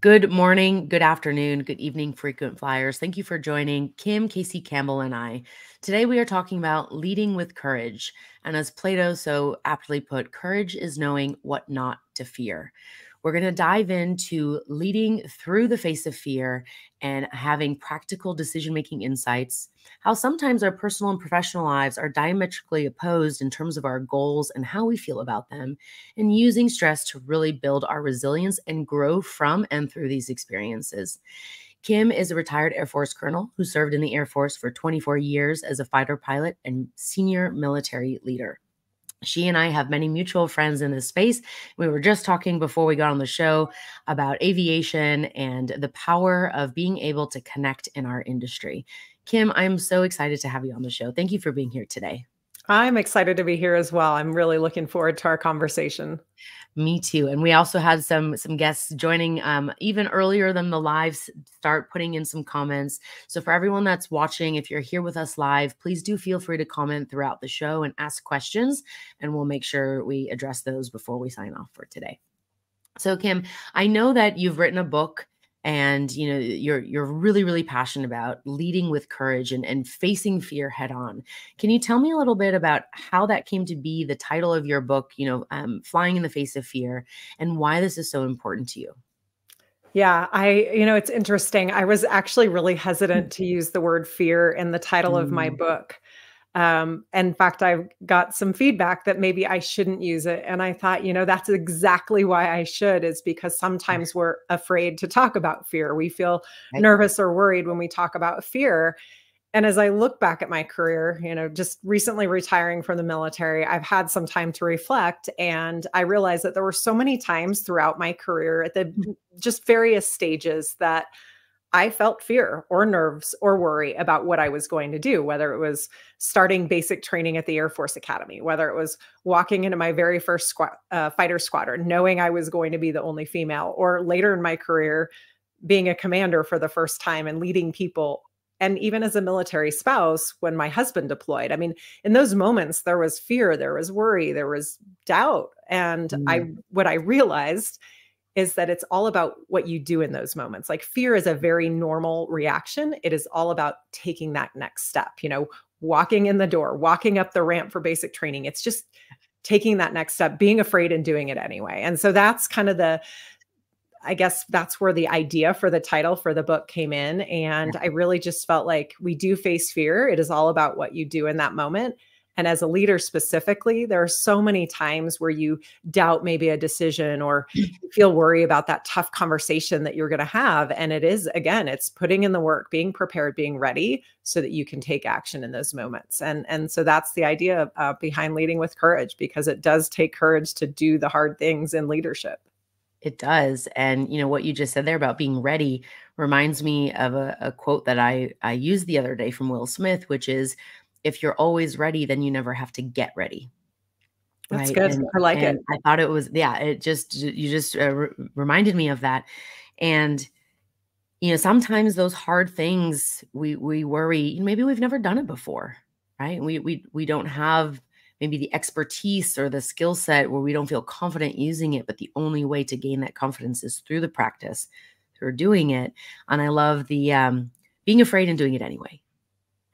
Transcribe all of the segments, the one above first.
Good morning, good afternoon, good evening, frequent flyers. Thank you for joining Kim, KC Campbell, and I. Today we are talking about leading with courage. And as Plato so aptly put, courage is knowing what not to fear. We're going to dive into leading through the face of fear and having practical decision making insights, how sometimes our personal and professional lives are diametrically opposed in terms of our goals and how we feel about them, and using stress to really build our resilience and grow from and through these experiences. Kim is a retired Air Force colonel who served in the Air Force for 24 years as a fighter pilot and senior military leader. She and I have many mutual friends in this space. We were just talking before we got on the show about aviation and the power of being able to connect in our industry. Kim, I'm so excited to have you on the show. Thank you for being here today. I'm excited to be here as well. I'm really looking forward to our conversation. Me too. And we also had some some guests joining um, even earlier than the lives start putting in some comments. So for everyone that's watching, if you're here with us live, please do feel free to comment throughout the show and ask questions, and we'll make sure we address those before we sign off for today. So Kim, I know that you've written a book and you know you're you're really really passionate about leading with courage and and facing fear head on can you tell me a little bit about how that came to be the title of your book you know um, flying in the face of fear and why this is so important to you yeah, I, you know, it's interesting. I was actually really hesitant to use the word fear in the title mm. of my mm. book um, in fact, I've got some feedback that maybe I shouldn't use it. And I thought, you know, that's exactly why I should, is because sometimes we're afraid to talk about fear. We feel nervous or worried when we talk about fear. And as I look back at my career, you know, just recently retiring from the military, I've had some time to reflect. And I realized that there were so many times throughout my career at the just various stages that I felt fear or nerves or worry about what I was going to do, whether it was starting basic training at the Air Force Academy, whether it was walking into my very first squad, uh, fighter squadron, knowing I was going to be the only female, or later in my career, being a commander for the first time and leading people. And even as a military spouse, when my husband deployed, I mean, in those moments, there was fear, there was worry, there was doubt. And mm. I, what I realized is that it's all about what you do in those moments. Like fear is a very normal reaction. It is all about taking that next step, you know, walking in the door, walking up the ramp for basic training. It's just taking that next step, being afraid and doing it anyway. And so that's kind of the I guess that's where the idea for the title for the book came in and I really just felt like we do face fear. It is all about what you do in that moment and as a leader specifically, there are so many times where you doubt maybe a decision or feel worry about that tough conversation that you're going to have. And it is, again, it's putting in the work, being prepared, being ready so that you can take action in those moments. And, and so that's the idea uh, behind leading with courage, because it does take courage to do the hard things in leadership. It does. And you know what you just said there about being ready reminds me of a, a, quote that I I used the other day from Will Smith, which is if you're always ready, then you never have to get ready. That's right? good. And, I like it. I thought it was, yeah, it just, you just uh, re- reminded me of that. And, you know, sometimes those hard things we, we worry, maybe we've never done it before, right? We, we, we don't have maybe the expertise or the skill set where we don't feel confident using it. But the only way to gain that confidence is through the practice, through doing it. And I love the, um, being afraid and doing it anyway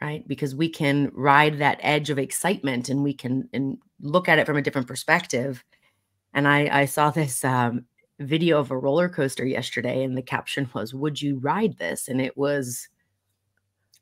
right? Because we can ride that edge of excitement and we can and look at it from a different perspective. And i i saw this um, video of a roller coaster yesterday and the caption was would you ride this? And it was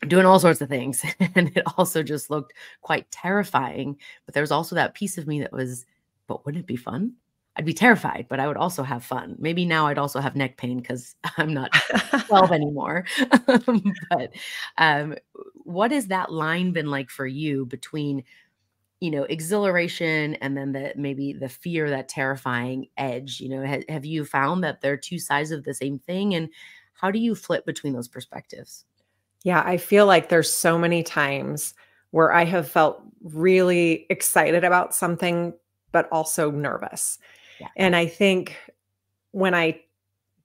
doing all sorts of things. And it also just looked quite terrifying. But there was also that piece of me that was but wouldn't it be fun I'd be terrified, but I would also have fun. Maybe now I'd also have neck pain because I'm not 12 anymore. but um, what has that line been like for you between, you know, exhilaration and then the maybe the fear, that terrifying edge? You know, ha- have you found that they're two sides of the same thing? And how do you flip between those perspectives? Yeah, I feel like there's so many times where I have felt really excited about something, but also nervous. Yeah. And I think when I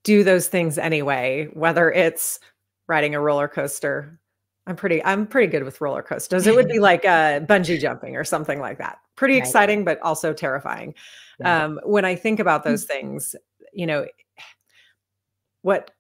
do those things anyway, whether it's riding a roller coaster, I'm pretty I'm pretty good with roller coasters. It would be like uh, bungee jumping or something like that. Pretty right. exciting, but also terrifying. Yeah. Um, when I think about those things, you know, what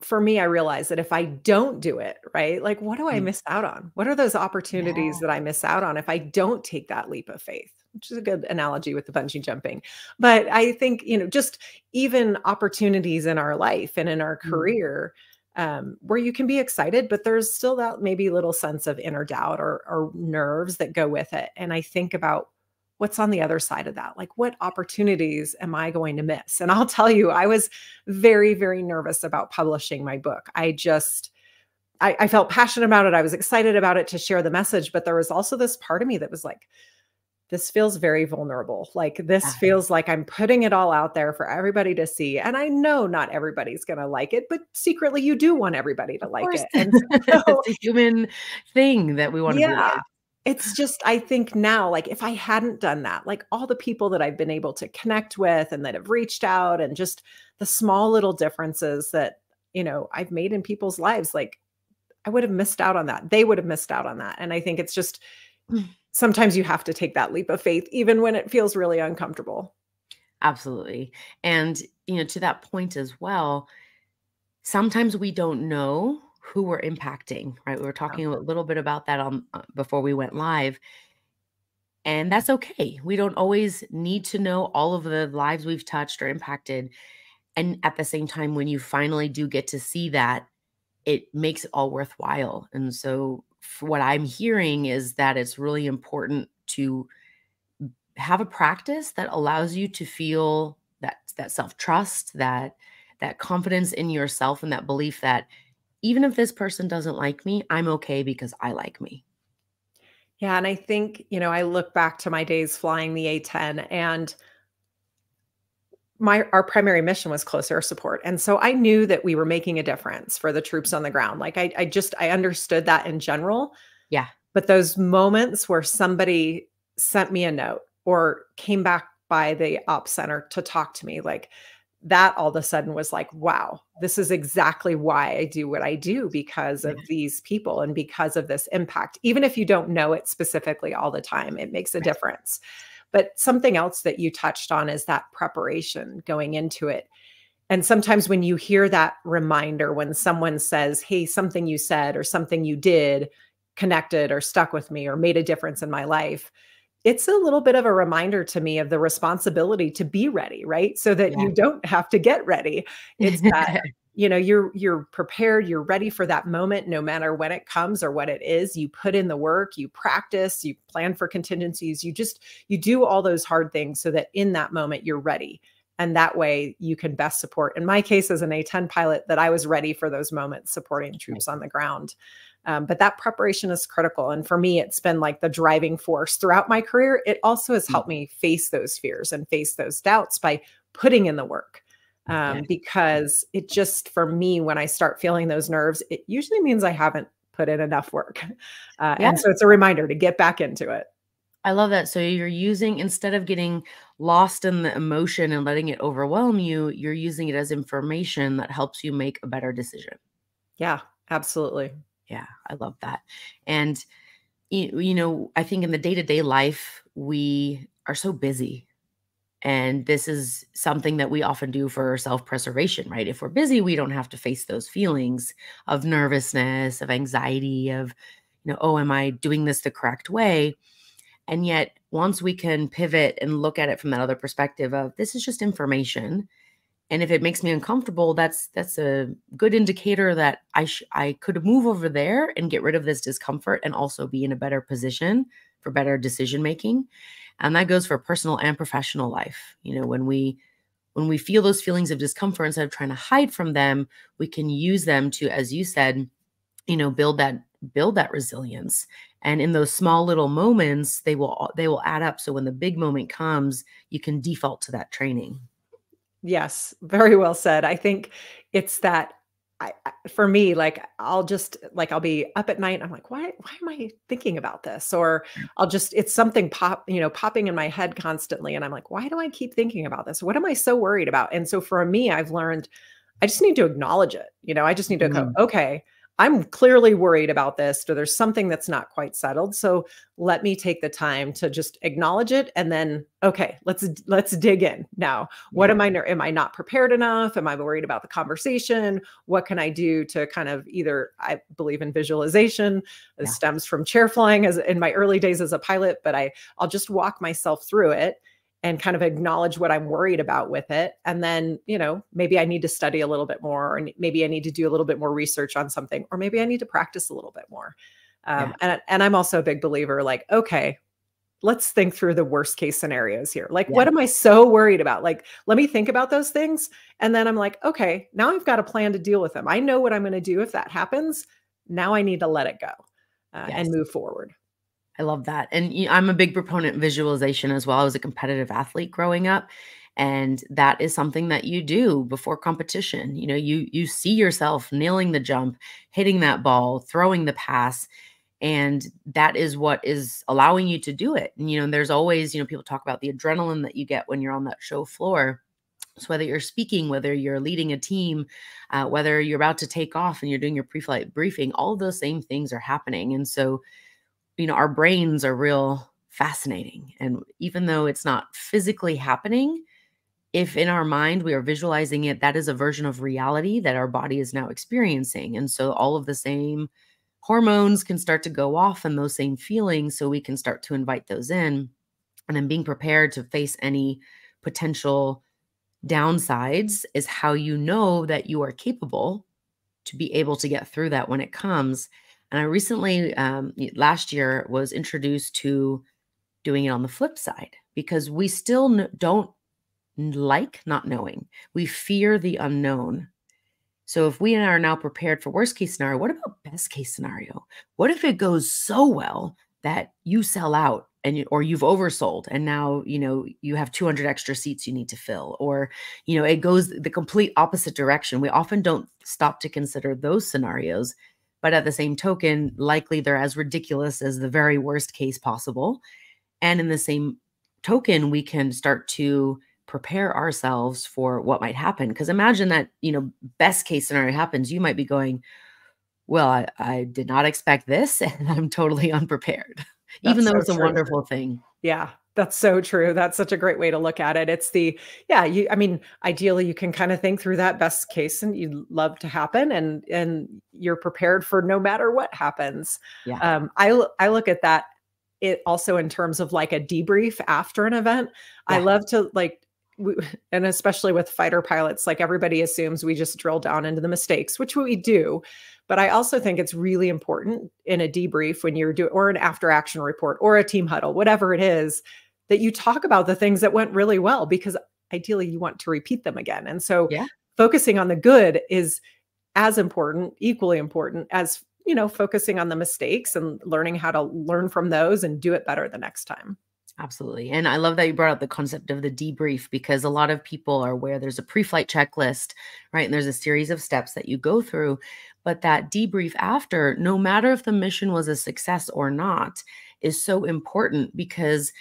for me, I realize that if I don't do it, right, like what do I mm. miss out on? What are those opportunities yeah. that I miss out on if I don't take that leap of faith? Which is a good analogy with the bungee jumping. But I think, you know, just even opportunities in our life and in our mm. career um, where you can be excited, but there's still that maybe little sense of inner doubt or, or nerves that go with it. And I think about what's on the other side of that? Like, what opportunities am I going to miss? And I'll tell you, I was very, very nervous about publishing my book. I just, I, I, felt passionate about it. I was excited about it to share the message, but there was also this part of me that was like, this feels very vulnerable. Like, this yeah. feels like I'm putting it all out there for everybody to see. And I know not everybody's going to like it, but secretly, you do want everybody to like it. And so, it's a human thing that we want to yeah it's just i think now like if i hadn't done that like all the people that i've been able to connect with and that have reached out and just the small little differences that you know i've made in people's lives like i would have missed out on that they would have missed out on that and i think it's just mm. Sometimes you have to take that leap of faith even when it feels really uncomfortable absolutely and you know to that point as well sometimes we don't know who we're impacting, right? We were talking a little bit about that on uh, before we went live. And that's okay. We don't always need to know all of the lives we've touched or impacted. And at the same time, when you finally do get to see that, it makes it all worthwhile. And so, what I'm hearing is that it's really important to have a practice that allows you to feel that that self trust, that that confidence in yourself, and that belief that even if this person doesn't like me, I'm okay because I like me. Yeah. And I think, you know, I look back to my days flying the A10 and my our primary mission was close air support. And so I knew that we were making a difference for the troops on the ground. Like I, I just I understood that in general. Yeah. But those moments where somebody sent me a note or came back by the op center to talk to me, like that all of a sudden was like, wow, this is exactly why I do what I do because of these people and because of this impact. Even if you don't know it specifically all the time, it makes a right. difference. But something else that you touched on is that preparation going into it. And sometimes when you hear that reminder, when someone says, hey, something you said or something you did connected or stuck with me or made a difference in my life, it's a little bit of a reminder to me of the responsibility to be ready, right? So that yeah. you don't have to get ready. It's that you know you're you're prepared you're ready for that moment no matter when it comes or what it is you put in the work you practice you plan for contingencies you just you do all those hard things so that in that moment you're ready and that way you can best support in my case as an a10 pilot that i was ready for those moments supporting troops on the ground um, but that preparation is critical. And for me, it's been like the driving force throughout my career. It also has helped me face those fears and face those doubts by putting in the work. Um, because it just, for me, when I start feeling those nerves, it usually means I haven't put in enough work. Uh, yeah. And so it's a reminder to get back into it. I love that. So you're using, instead of getting lost in the emotion and letting it overwhelm you, you're using it as information that helps you make a better decision. Yeah, absolutely. Yeah, I love that. And you, you know, I think in the day-to-day life, we are so busy. And this is something that we often do for self-preservation, right? If we're busy, we don't have to face those feelings of nervousness, of anxiety, of, you know, oh, am I doing this the correct way? And yet, once we can pivot and look at it from that other perspective of this is just information, and if it makes me uncomfortable that's that's a good indicator that i sh- i could move over there and get rid of this discomfort and also be in a better position for better decision making and that goes for personal and professional life. You know when we when we feel those feelings of discomfort instead of trying to hide from them we can use them to as you said you know build that build that resilience. And in those small little moments they will they will add up. So when the big moment comes you can default to that training. Yes, very well said. I think it's that I, for me, like I'll just like I'll be up at night. I'm like, why? Why am I thinking about this? Or. I'll just it's something pop, you know, popping in my head constantly, and I'm like, why do I keep thinking about this? What am I so worried about? And so for me, I've learned I just need to acknowledge it. You know, I just need to mm. go, okay, I'm clearly worried about this, or there's something that's not quite settled. So let me take the time to just acknowledge it, and then okay, let's let's dig in now. What yeah. am I? Am I not prepared enough? Am I worried about the conversation? What can I do to kind of either? I believe in visualization. This yeah. stems from chair flying as in my early days as a pilot, but I I'll just walk myself through it and kind of acknowledge what I'm worried about with it. And then, you know, maybe I need to study a little bit more, or maybe I need to do a little bit more research on something, or maybe I need to practice a little bit more. Um, yeah. and, and I'm also a big believer like, okay, let's think through the worst case scenarios here. Like, yeah. what am I so worried about? Like, let me think about those things. And then I'm like, okay, now I've got a plan to deal with them. I know what I'm going to do if that happens. Now I need to let it go uh, yes. and move forward. I love that. And I'm a big proponent of visualization as well. I was a competitive athlete growing up and that is something that you do before competition. You know, you you see yourself nailing the jump, hitting that ball, throwing the pass, and that is what is allowing you to do it. And you know, there's always, you know, people talk about the adrenaline that you get when you're on that show floor. So whether you're speaking, whether you're leading a team, uh, whether you're about to take off and you're doing your pre-flight briefing, all those same things are happening. And so you know, our brains are real fascinating. And even though it's not physically happening, if in our mind we are visualizing it, that is a version of reality that our body is now experiencing. And so all of the same hormones can start to go off and those same feelings. So we can start to invite those in. And then being prepared to face any potential downsides is how you know that you are capable to be able to get through that when it comes. And I recently, um, last year, was introduced to doing it on the flip side because we still don't like not knowing. We fear the unknown. So if we are now prepared for worst case scenario, what about best case scenario? What if it goes so well that you sell out and you, or you've oversold and now you know you have 200 extra seats you need to fill or you know it goes the complete opposite direction we often don't stop to consider those scenarios but at the same token, likely they're as ridiculous as the very worst case possible. And in the same token, we can start to prepare ourselves for what might happen. Because imagine that, you know, best case scenario happens, you might be going, well, I, I did not expect this and I'm totally unprepared, That's even though so it's a true. wonderful thing. Yeah, that's so true. That's such a great way to look at it. It's the, yeah, you, I mean, ideally you can kind of think through that best case and you'd love to happen and, and you're prepared for no matter what happens. Yeah. Um, I, I look at that it also in terms of like a debrief after an event. Yeah. I love to like, we, and especially with fighter pilots, like everybody assumes we just drill down into the mistakes, which we do. But I also think it's really important in a debrief when you're doing, or an after action report or a team huddle, whatever it is, that you talk about the things that went really well because ideally you want to repeat them again. And so yeah. focusing on the good is as important, equally important as, you know, focusing on the mistakes and learning how to learn from those and do it better the next time. Absolutely. And I love that you brought up the concept of the debrief because a lot of people are aware there's a pre flight checklist, right? And there's a series of steps that you go through. But that debrief after, no matter if the mission was a success or not, is so important because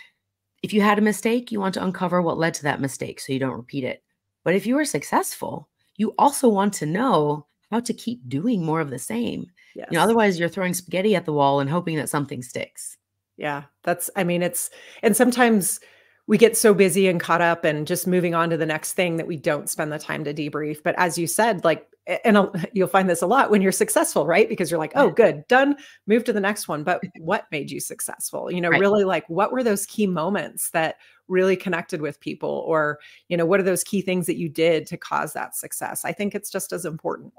if you had a mistake, you want to uncover what led to that mistake so you don't repeat it. But if you were successful, you also want to know how to keep doing more of the same. Yes. You know, otherwise you're throwing spaghetti at the wall and hoping that something sticks. Yeah, that's I mean it's and sometimes we get so busy and caught up and just moving on to the next thing that we don't spend the time to debrief. But as you said, like and you'll find this a lot when you're successful, right? Because you're like, oh, good, done, move to the next one. But what made you successful? You know, right. really like what were those key moments that really connected with people? Or, you know, what are those key things that you did to cause that success? I think it's just as important.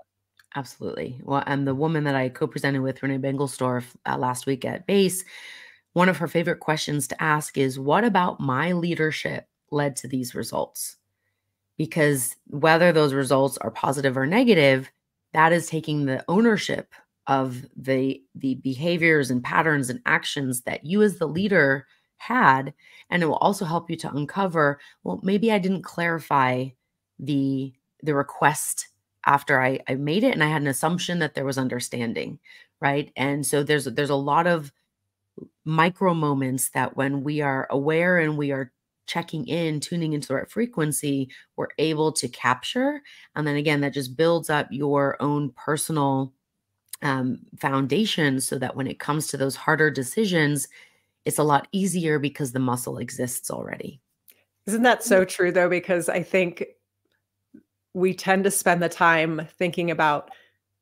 Absolutely. Well, and the woman that I co presented with, Renee Bengelsdorf, uh, last week at BACE, one of her favorite questions to ask is, What about my leadership led to these results? Because whether those results are positive or negative that is taking the ownership of the the behaviors and patterns and actions that you as the leader had and it will also help you to uncover well maybe i didn't clarify the the request after I, I made it and i had an assumption that there was understanding right? And so there's there's a lot of micro moments that when we are aware and we are checking in, tuning into the right frequency, we're able to capture. And then again, that just builds up your own personal um, foundation so that when it comes to those harder decisions, it's a lot easier because the muscle exists already. Isn't that so true though? Because I think we tend to spend the time thinking about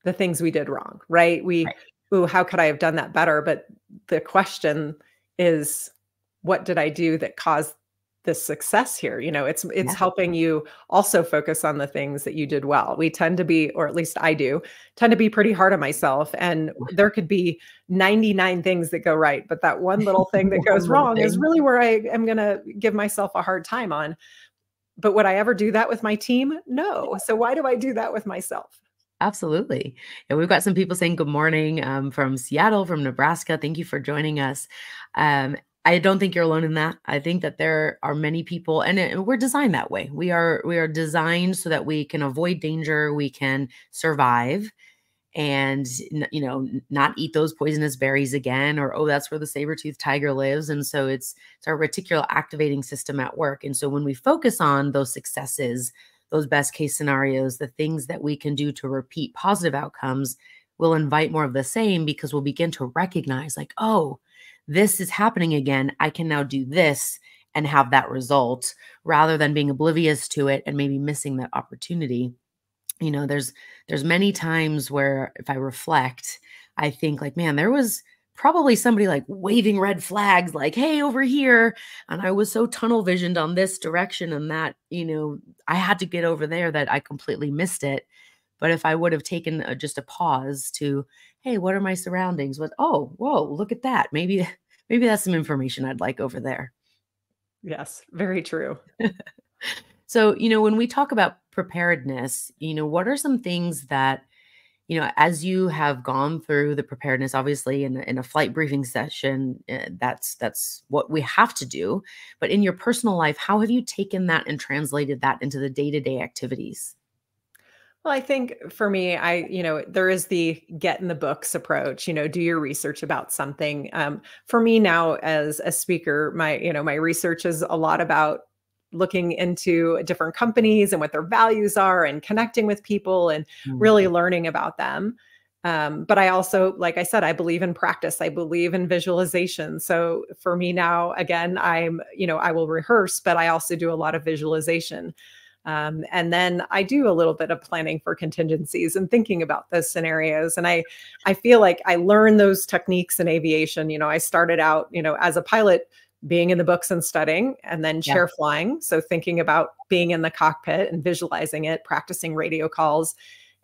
the things we did wrong, right? We, right. ooh, how could I have done that better? But the question is, what did I do that caused this success here you know it's it's yeah. helping you also focus on the things that you did well we tend to be or at least i do tend to be pretty hard on myself and there could be 99 things that go right but that one little thing that goes wrong thing. is really where i am going to give myself a hard time on but would i ever do that with my team no so why do i do that with myself Absolutely. And we've got some people saying good morning um, from Seattle, from Nebraska. Thank you for joining us. Um, I don't think you're alone in that. I think that there are many people and it, we're designed that way. We are we are designed so that we can avoid danger, we can survive and you know not eat those poisonous berries again or oh that's where the saber-toothed tiger lives and so it's it's our reticular activating system at work and so when we focus on those successes those best case scenarios the things that we can do to repeat positive outcomes we'll invite more of the same because we'll begin to recognize like oh this is happening again. I can now do this and have that result rather than being oblivious to it and maybe missing that opportunity. You know, there's there's many times where if I reflect, I think like, man, there was probably somebody like waving red flags like hey over here and i was so tunnel visioned on this direction and that you know i had to get over there that i completely missed it but if i would have taken a, just a pause to hey what are my surroundings what oh whoa look at that maybe maybe that's some information I'd like over there. Yes, very true. so, you know, when we talk about preparedness, you know, what are some things that, you know, as you have gone through the preparedness, obviously in, in a flight briefing session, uh, that's that's what we have to do. But in your personal life, how have you taken that and translated that into the day to day activities? Well, I think for me, I, you know, there is the get in the books approach, you know, do your research about something. Um, for me now as a speaker, my, you know, my research is a lot about looking into different companies and what their values are and connecting with people and mm-hmm. really learning about them. Um, but I also, like I said, I believe in practice. I believe in visualization. So for me now, again, I'm, you know, I will rehearse, but I also do a lot of visualization. Um, and then I do a little bit of planning for contingencies and thinking about those scenarios. And I, I feel like I learned those techniques in aviation. You know, I started out, you know, as a pilot being in the books and studying and then chair yeah. flying. So thinking about being in the cockpit and visualizing it, practicing radio calls,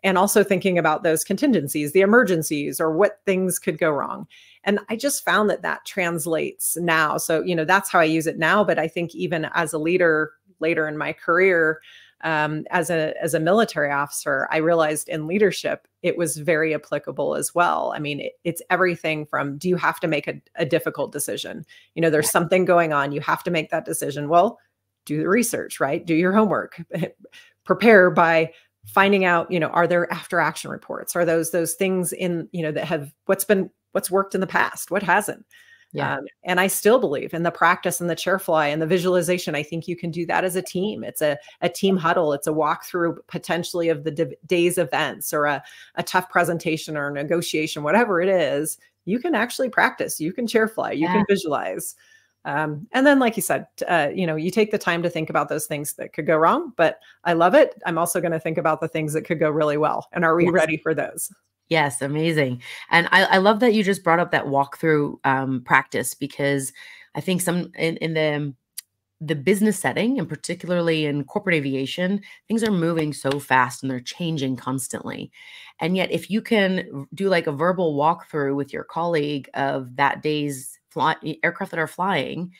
and also thinking about those contingencies, the emergencies, or what things could go wrong. And I just found that that translates now. So, you know, that's how I use it now. But I think even as a leader, later in my career um, as a as a military officer, I realized in leadership it was very applicable as well. I mean, it, it's everything from do you have to make a, a difficult decision? You know, there's something going on, you have to make that decision. Well, do the research, right? Do your homework, prepare by finding out you know are there after action reports are those those things in you know that have what's been what's worked in the past what hasn't yeah. Um, and I still believe in the practice and the chair fly and the visualization. I think you can do that as a team. It's a, a team huddle. It's a walkthrough potentially of the day's events or a, a tough presentation or negotiation, whatever it is. You can actually practice. You can chair fly. You yeah. can visualize. Um, and then, like you said, uh, you know, you take the time to think about those things that could go wrong. But I love it. I'm also going to think about the things that could go really well. And are we yes. ready for those? Yes, amazing. And I, I love that you just brought up that walkthrough um, practice because I think some in, in the the business setting and particularly in corporate aviation, things are moving so fast and they're changing constantly. And yet, if you can do like a verbal walkthrough with your colleague of that day's fly, aircraft that are flying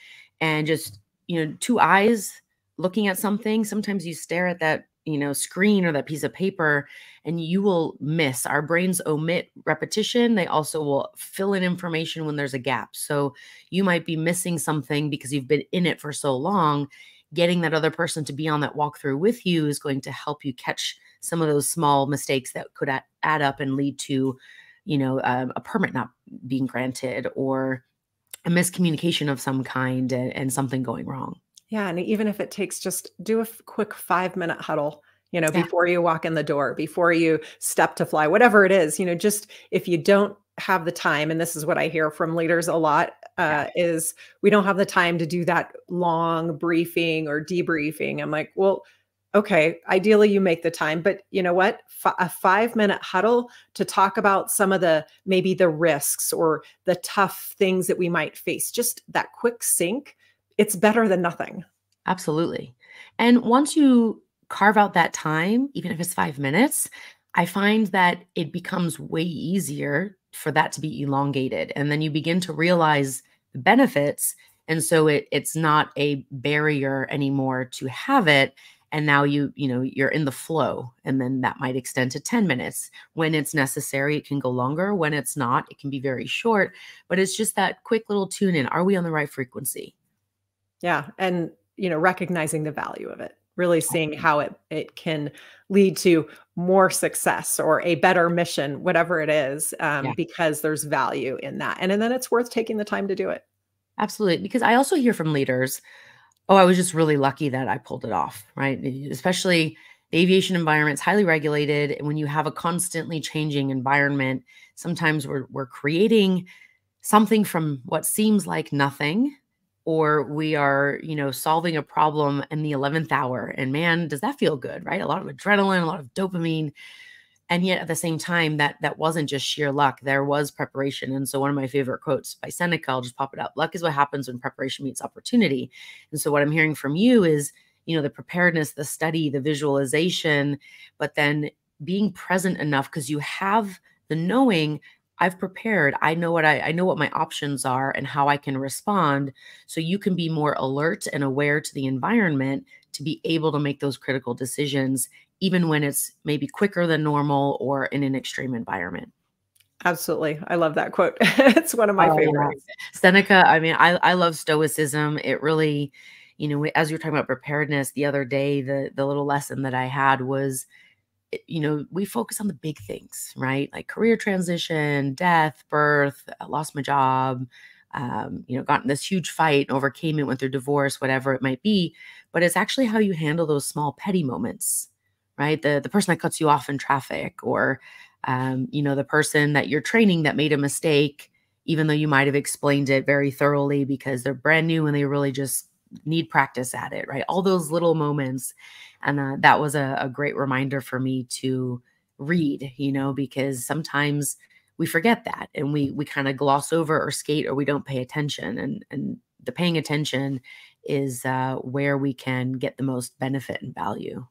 and just, you know, two eyes looking at something, sometimes you stare at that you know screen or that piece of paper and you will miss. Our brains omit repetition. They also will fill in information when there's a gap. So you might be missing something because you've been in it for so long. Getting that other person to be on that walkthrough with you is going to help you catch some of those small mistakes that could add up and lead to you know um, a permit not being granted or a miscommunication of some kind and, and something going wrong yeah. And even if it takes just do a quick five minute huddle, you know, yeah. before you walk in the door, before you step to fly, whatever it is, you know, just if you don't have the time, and this is what I hear from leaders a lot, uh, yeah. is we don't have the time to do that long briefing or debriefing. I'm like, well, okay, ideally you make the time, but you know what? F- a five minute huddle to talk about some of the maybe the risks or the tough things that we might face, just that quick sync, it's better than nothing. Absolutely. And once you carve out that time, even if it's five minutes, I find that it becomes way easier for that to be elongated. And then you begin to realize the benefits. And so it it's not a barrier anymore to have it. And now you, you know, you're in the flow. And then that might extend to 10 minutes. When it's necessary, it can go longer. When it's not, it can be very short. But it's just that quick little tune in. Are we on the right frequency? Yeah. And you know, recognizing the value of it really seeing how it it can lead to more success or a better mission whatever it is um, yeah. because there's value in that and, and then it's worth taking the time to do it absolutely because i also hear from leaders oh i was just really lucky that i pulled it off right especially the aviation environment is highly regulated and when you have a constantly changing environment sometimes we're, we're creating something from what seems like nothing or we are, you know, solving a problem in the 11th hour. And man, does that feel good, right? A lot of adrenaline, a lot of dopamine. And yet at the same time, that that wasn't just sheer luck. There was preparation. And so one of my favorite quotes by Seneca, I'll just pop it up. Luck is what happens when preparation meets opportunity. And so what I'm hearing from you is, you know, the preparedness, the study, the visualization, but then being present enough because you have the knowing I've prepared. I know what I, I know what my options are and how I can respond. So you can be more alert and aware to the environment to be able to make those critical decisions, even when it's maybe quicker than normal or in an extreme environment. Absolutely. I love that quote. it's one of my oh, favorites. Yeah. Seneca, I mean, I, I love stoicism. It really, you know, as you were talking about preparedness the other day, the the little lesson that I had was you know, we focus on the big things, right? Like career transition, death, birth, I lost my job, um, you know, got in this huge fight, overcame it, went through divorce, whatever it might be. But it's actually how you handle those small petty moments, right? The the person that cuts you off in traffic, or um, you know, the person that you're training that made a mistake, even though you might have explained it very thoroughly because they're brand new and they really just need practice at it, right? All those little moments. And uh, that was a, a great reminder for me to read, you know, because sometimes we forget that and we we kind of gloss over or skate or we don't pay attention and and the paying attention is uh, where we can get the most benefit and value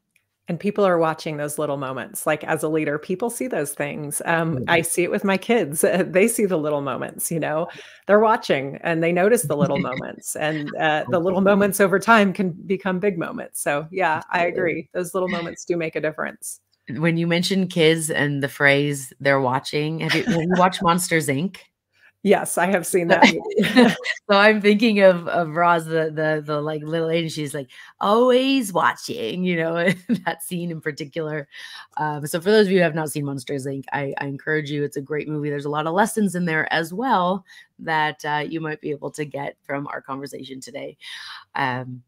and people are watching those little moments. Like as a leader, people see those things. Um, I see it with my kids. Uh, they see the little moments, you know, they're watching and they notice the little moments. And uh, the little moments over time can become big moments. So, yeah, I agree. Those little moments do make a difference. When you mention kids and the phrase they're watching, have you, have you watched Monsters Inc.? Yes, I have seen that. so I'm thinking of of Roz, the the the like little lady. She's like always watching, you know, that scene in particular. Um, so for those of you who have not seen Monsters Inc., I, I, encourage you. It's a great movie. There's a lot of lessons in there as well that uh, you might be able to get from our conversation today. Um,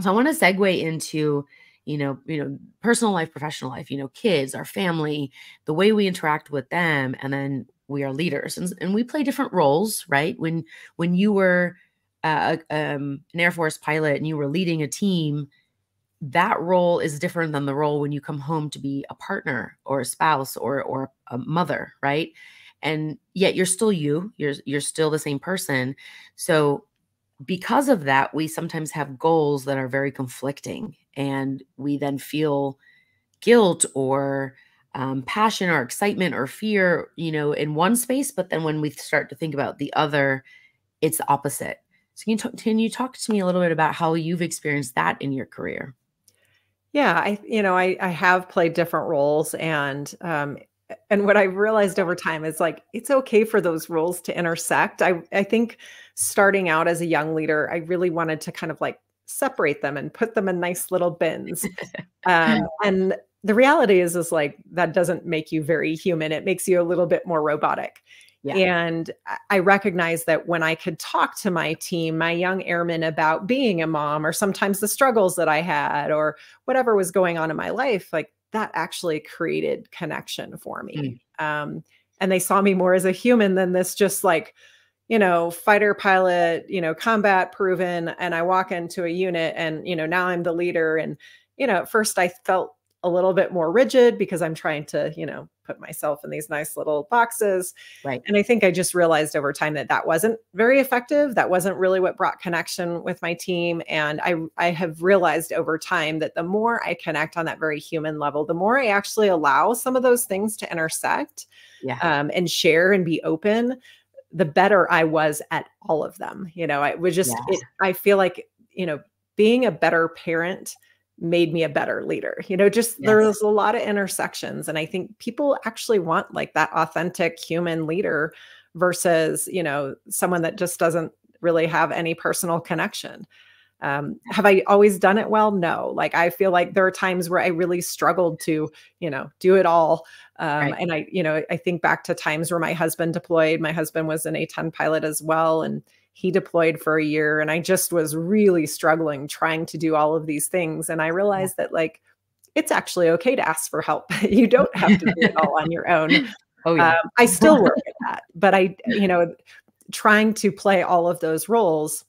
so I want to segue into you know you know personal life professional life you know kids our family the way we interact with them and then we are leaders and, and we play different roles right? When when you were uh, um, an air force pilot and you were leading a team that role is different than the role when you come home to be a partner or a spouse or or a mother right? And yet you're still you you're you're still the same person. So because of that we sometimes have goals that are very conflicting and we then feel guilt or um, passion or excitement or fear, you know, in one space, but then when we start to think about the other, it's the opposite. So can you, talk, can you talk to me a little bit about how you've experienced that in your career? Yeah, I you know I I have played different roles and um and what I've realized over time is like it's okay for those roles to intersect. I I think starting out as a young leader, I really wanted to kind of like separate them and put them in nice little bins. Um, and the reality is is like that doesn't make you very human it makes you a little bit more robotic Yeah. And I recognize that when I could talk to my team, my young airmen about being a mom or sometimes the struggles that I had or whatever was going on in my life, like that actually created connection for me. Mm. Um, and they saw me more as a human than this just like, you know, fighter pilot, you know, combat proven. And I walk into a unit and, you know, now I'm the leader. And, you know, at first I felt a little bit more rigid because I'm trying to, you know, put myself in these nice little boxes. Right. And I think I just realized over time that that wasn't very effective. That wasn't really what brought connection with my team. And I, I have realized over time that the more I connect on that very human level, the more I actually allow some of those things to intersect yeah. um, and share and be open, the better I was at all of them. You know, I was just, yes. it, I feel like, you know, being a better parent made me a better leader. You know, just yes. there's a lot of intersections. And I think people actually want like that authentic human leader versus, you know, someone that just doesn't really have any personal connection. Um, have I always done it well? No. Like I feel like there are times where I really struggled to, you know, do it all. Um, right. And I, you know, I think back to times where my husband deployed. My husband was an A10 pilot as well, and he deployed for a year and I just was really struggling trying to do all of these things. And I realized that like it's actually okay to ask for help. you don't have to do it all on your own. Oh yeah. Um, I still work at that, but I, you know, trying to play all of those roles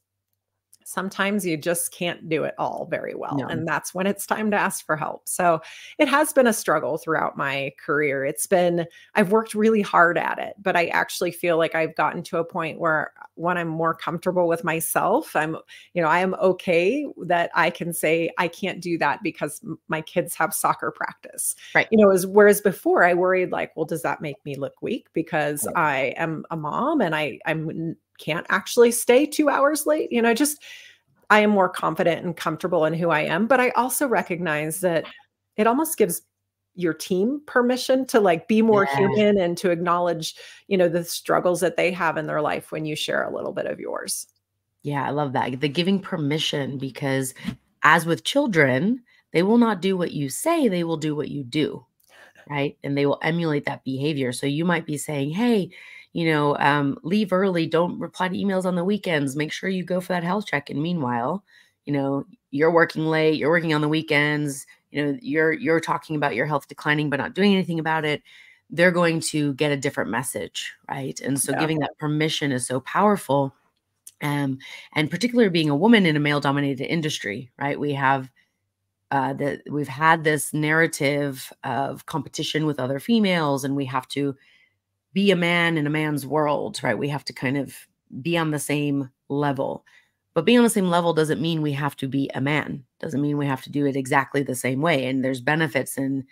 sometimes you just can't do it all very well. No. And that's when it's time to ask for help. So it has been a struggle throughout my career. It's been, I've worked really hard at it, but I actually feel like I've gotten to a point where when I'm more comfortable with myself, I'm, you know, I am okay that I can say, I can't do that because my kids have soccer practice. Right. You know, as whereas before I worried like, well, does that make me look weak because right. I am a mom and I, I'm can't actually stay two hours late. You know, just I am more confident and comfortable in who I am. But I also recognize that it almost gives your team permission to like be more yeah. human and to acknowledge, you know, the struggles that they have in their life when you share a little bit of yours. Yeah, I love that. The giving permission because as with children, they will not do what you say, they will do what you do. Right. And they will emulate that behavior. So you might be saying, Hey, you know, um, leave early, don't reply to emails on the weekends, make sure you go for that health check. And meanwhile, you know, you're working late, you're working on the weekends, you know, you're you're talking about your health declining but not doing anything about it. They're going to get a different message, right? And so yeah. giving that permission is so powerful. Um, and particularly being a woman in a male dominated industry, right? We have uh, that we've had this narrative of competition with other females, and we have to be a man in a man's world, right? We have to kind of be on the same level. But being on the same level doesn't mean we have to be a man. Doesn't mean we have to do it exactly the same way. And there's benefits in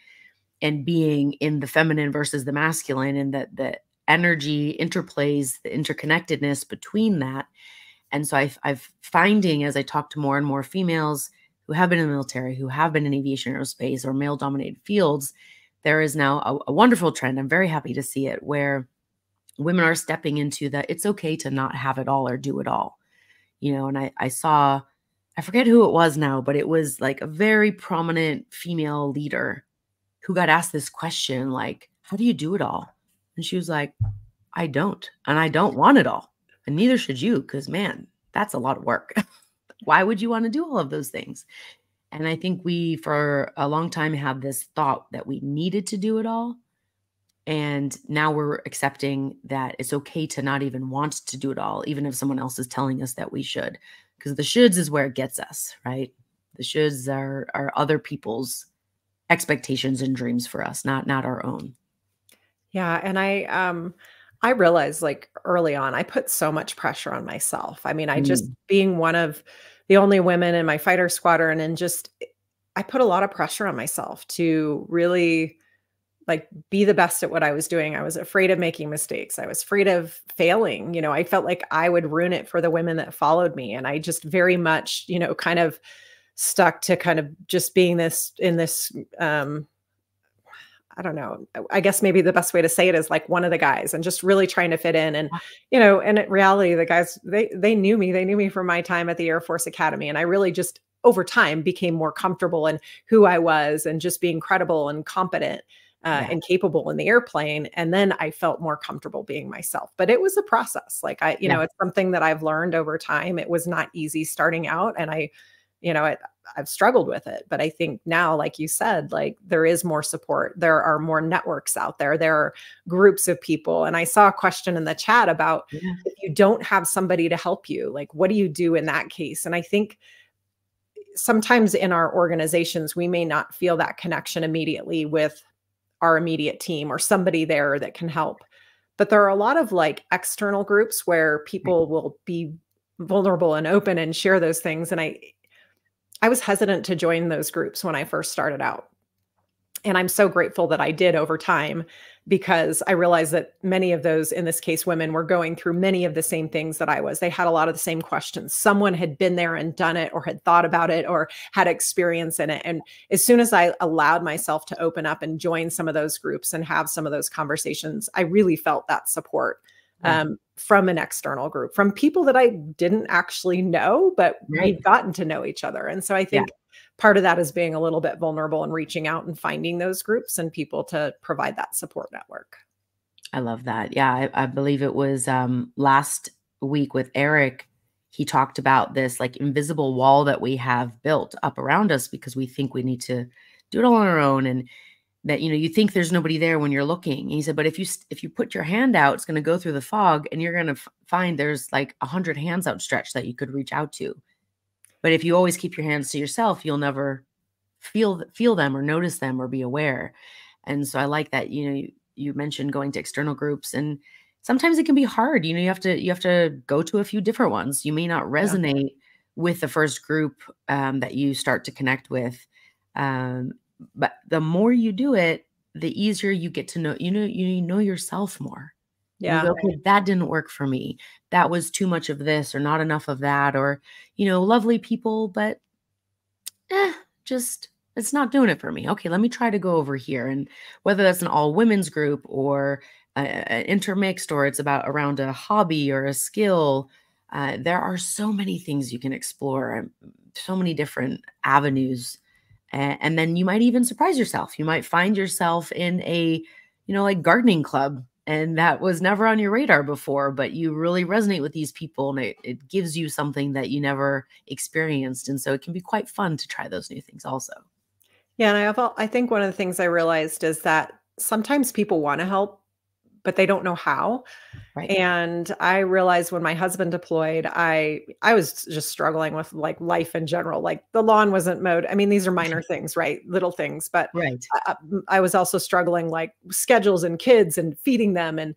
in being in the feminine versus the masculine and that the energy interplays, the interconnectedness between that. And so I've, I've finding as I talk to more and more females who have been in the military, who have been in aviation aerospace or male dominated fields, there is now a, a wonderful trend. I'm very happy to see it where women are stepping into the it's okay to not have it all or do it all. You know, and I, I saw, I forget who it was now, but it was like a very prominent female leader who got asked this question, like, how do you do it all? And she was like, I don't. And I don't want it all. And neither should you, because man, that's a lot of work. Why would you want to do all of those things? And I think we, for a long time, had this thought that we needed to do it all. And now we're accepting that it's okay to not even want to do it all, even if someone else is telling us that we should. Because the shoulds is where it gets us, right? The shoulds are, are other people's expectations and dreams for us, not not our own. Yeah. And I um I realized like early on, I put so much pressure on myself. I mean, I just mm. being one of the only women in my fighter squadron and just I put a lot of pressure on myself to really like be the best at what I was doing. I was afraid of making mistakes. I was afraid of failing. You know, I felt like I would ruin it for the women that followed me. And I just very much, you know, kind of stuck to kind of just being this in this um I don't know. I guess maybe the best way to say it is like one of the guys and just really trying to fit in. And, you know, and in reality, the guys, they, they knew me, they knew me from my time at the Air Force Academy. And I really just over time became more comfortable in who I was and just being credible and competent. uh, yeah. and capable in the airplane. And then I felt more comfortable being myself. But it was a process. Like I, you yeah. know, it's something that I've learned over time. It was not easy starting out. And I, you know, it, I've struggled with it. But I think now, like you said, like there is more support. There are more networks out there. There are groups of people. And I saw a question in the chat about yeah. if you don't have somebody to help you, like what do you do in that case? And I think sometimes in our organizations, we may not feel that connection immediately with our immediate team or somebody there that can help. But there are a lot of like external groups where mm-hmm. people will be vulnerable and open and share those things. And I, I was hesitant to join those groups when I first started out. And I'm so grateful that I did over time because I realized that many of those, in this case, women were going through many of the same things that I was. They had a lot of the same questions. Someone had been there and done it, or had thought about it, or had experience in it. And as soon as I allowed myself to open up and join some of those groups and have some of those conversations, I really felt that support. Um, from an external group, from people that I didn't actually know, but right. we've gotten to know each other. And so I think yeah part of that is being a little bit vulnerable and reaching out and finding those groups and people to provide that support network. I love that. Yeah, I, I believe it was um, last week with Eric. He talked about this like invisible wall that we have built up around us because we think we need to do it all on our own and that you know you think there's nobody there when you're looking and he said but if you if you put your hand out it's going to go through the fog and you're going to find there's like a hundred hands outstretched that you could reach out to but if you always keep your hands to yourself, you'll never feel feel them or notice them or be aware. And so I like that, you know, you, you mentioned going to external groups and sometimes it can be hard. You know, you have to you have to go to a few different ones. You may not resonate yeah. with the first group um, that you start to connect with. Um, but the more you do it, the easier you get to know you know you know yourself more. Yeah. go, okay that didn't work for me. That was too much of this or not enough of that or you know lovely people but eh, just it's not doing it for me. Okay let me try to go over here and whether that's an all women's group or uh, intermixed or it's about around a hobby or a skill uh, there are so many things you can explore so many different avenues and then you might even surprise yourself. You might find yourself in a you know like gardening club and that was never on your radar before but you really resonate with these people and it, it gives you something that you never experienced and so it can be quite fun to try those new things also. Yeah and i have i think one of the things i realized is that sometimes people want to help but they don't know how. Right. And I realized when my husband deployed, I I was just struggling with like life in general. Like the lawn wasn't mowed. I mean, these are minor things, right? Little things, but right. I, I was also struggling like schedules and kids and feeding them. And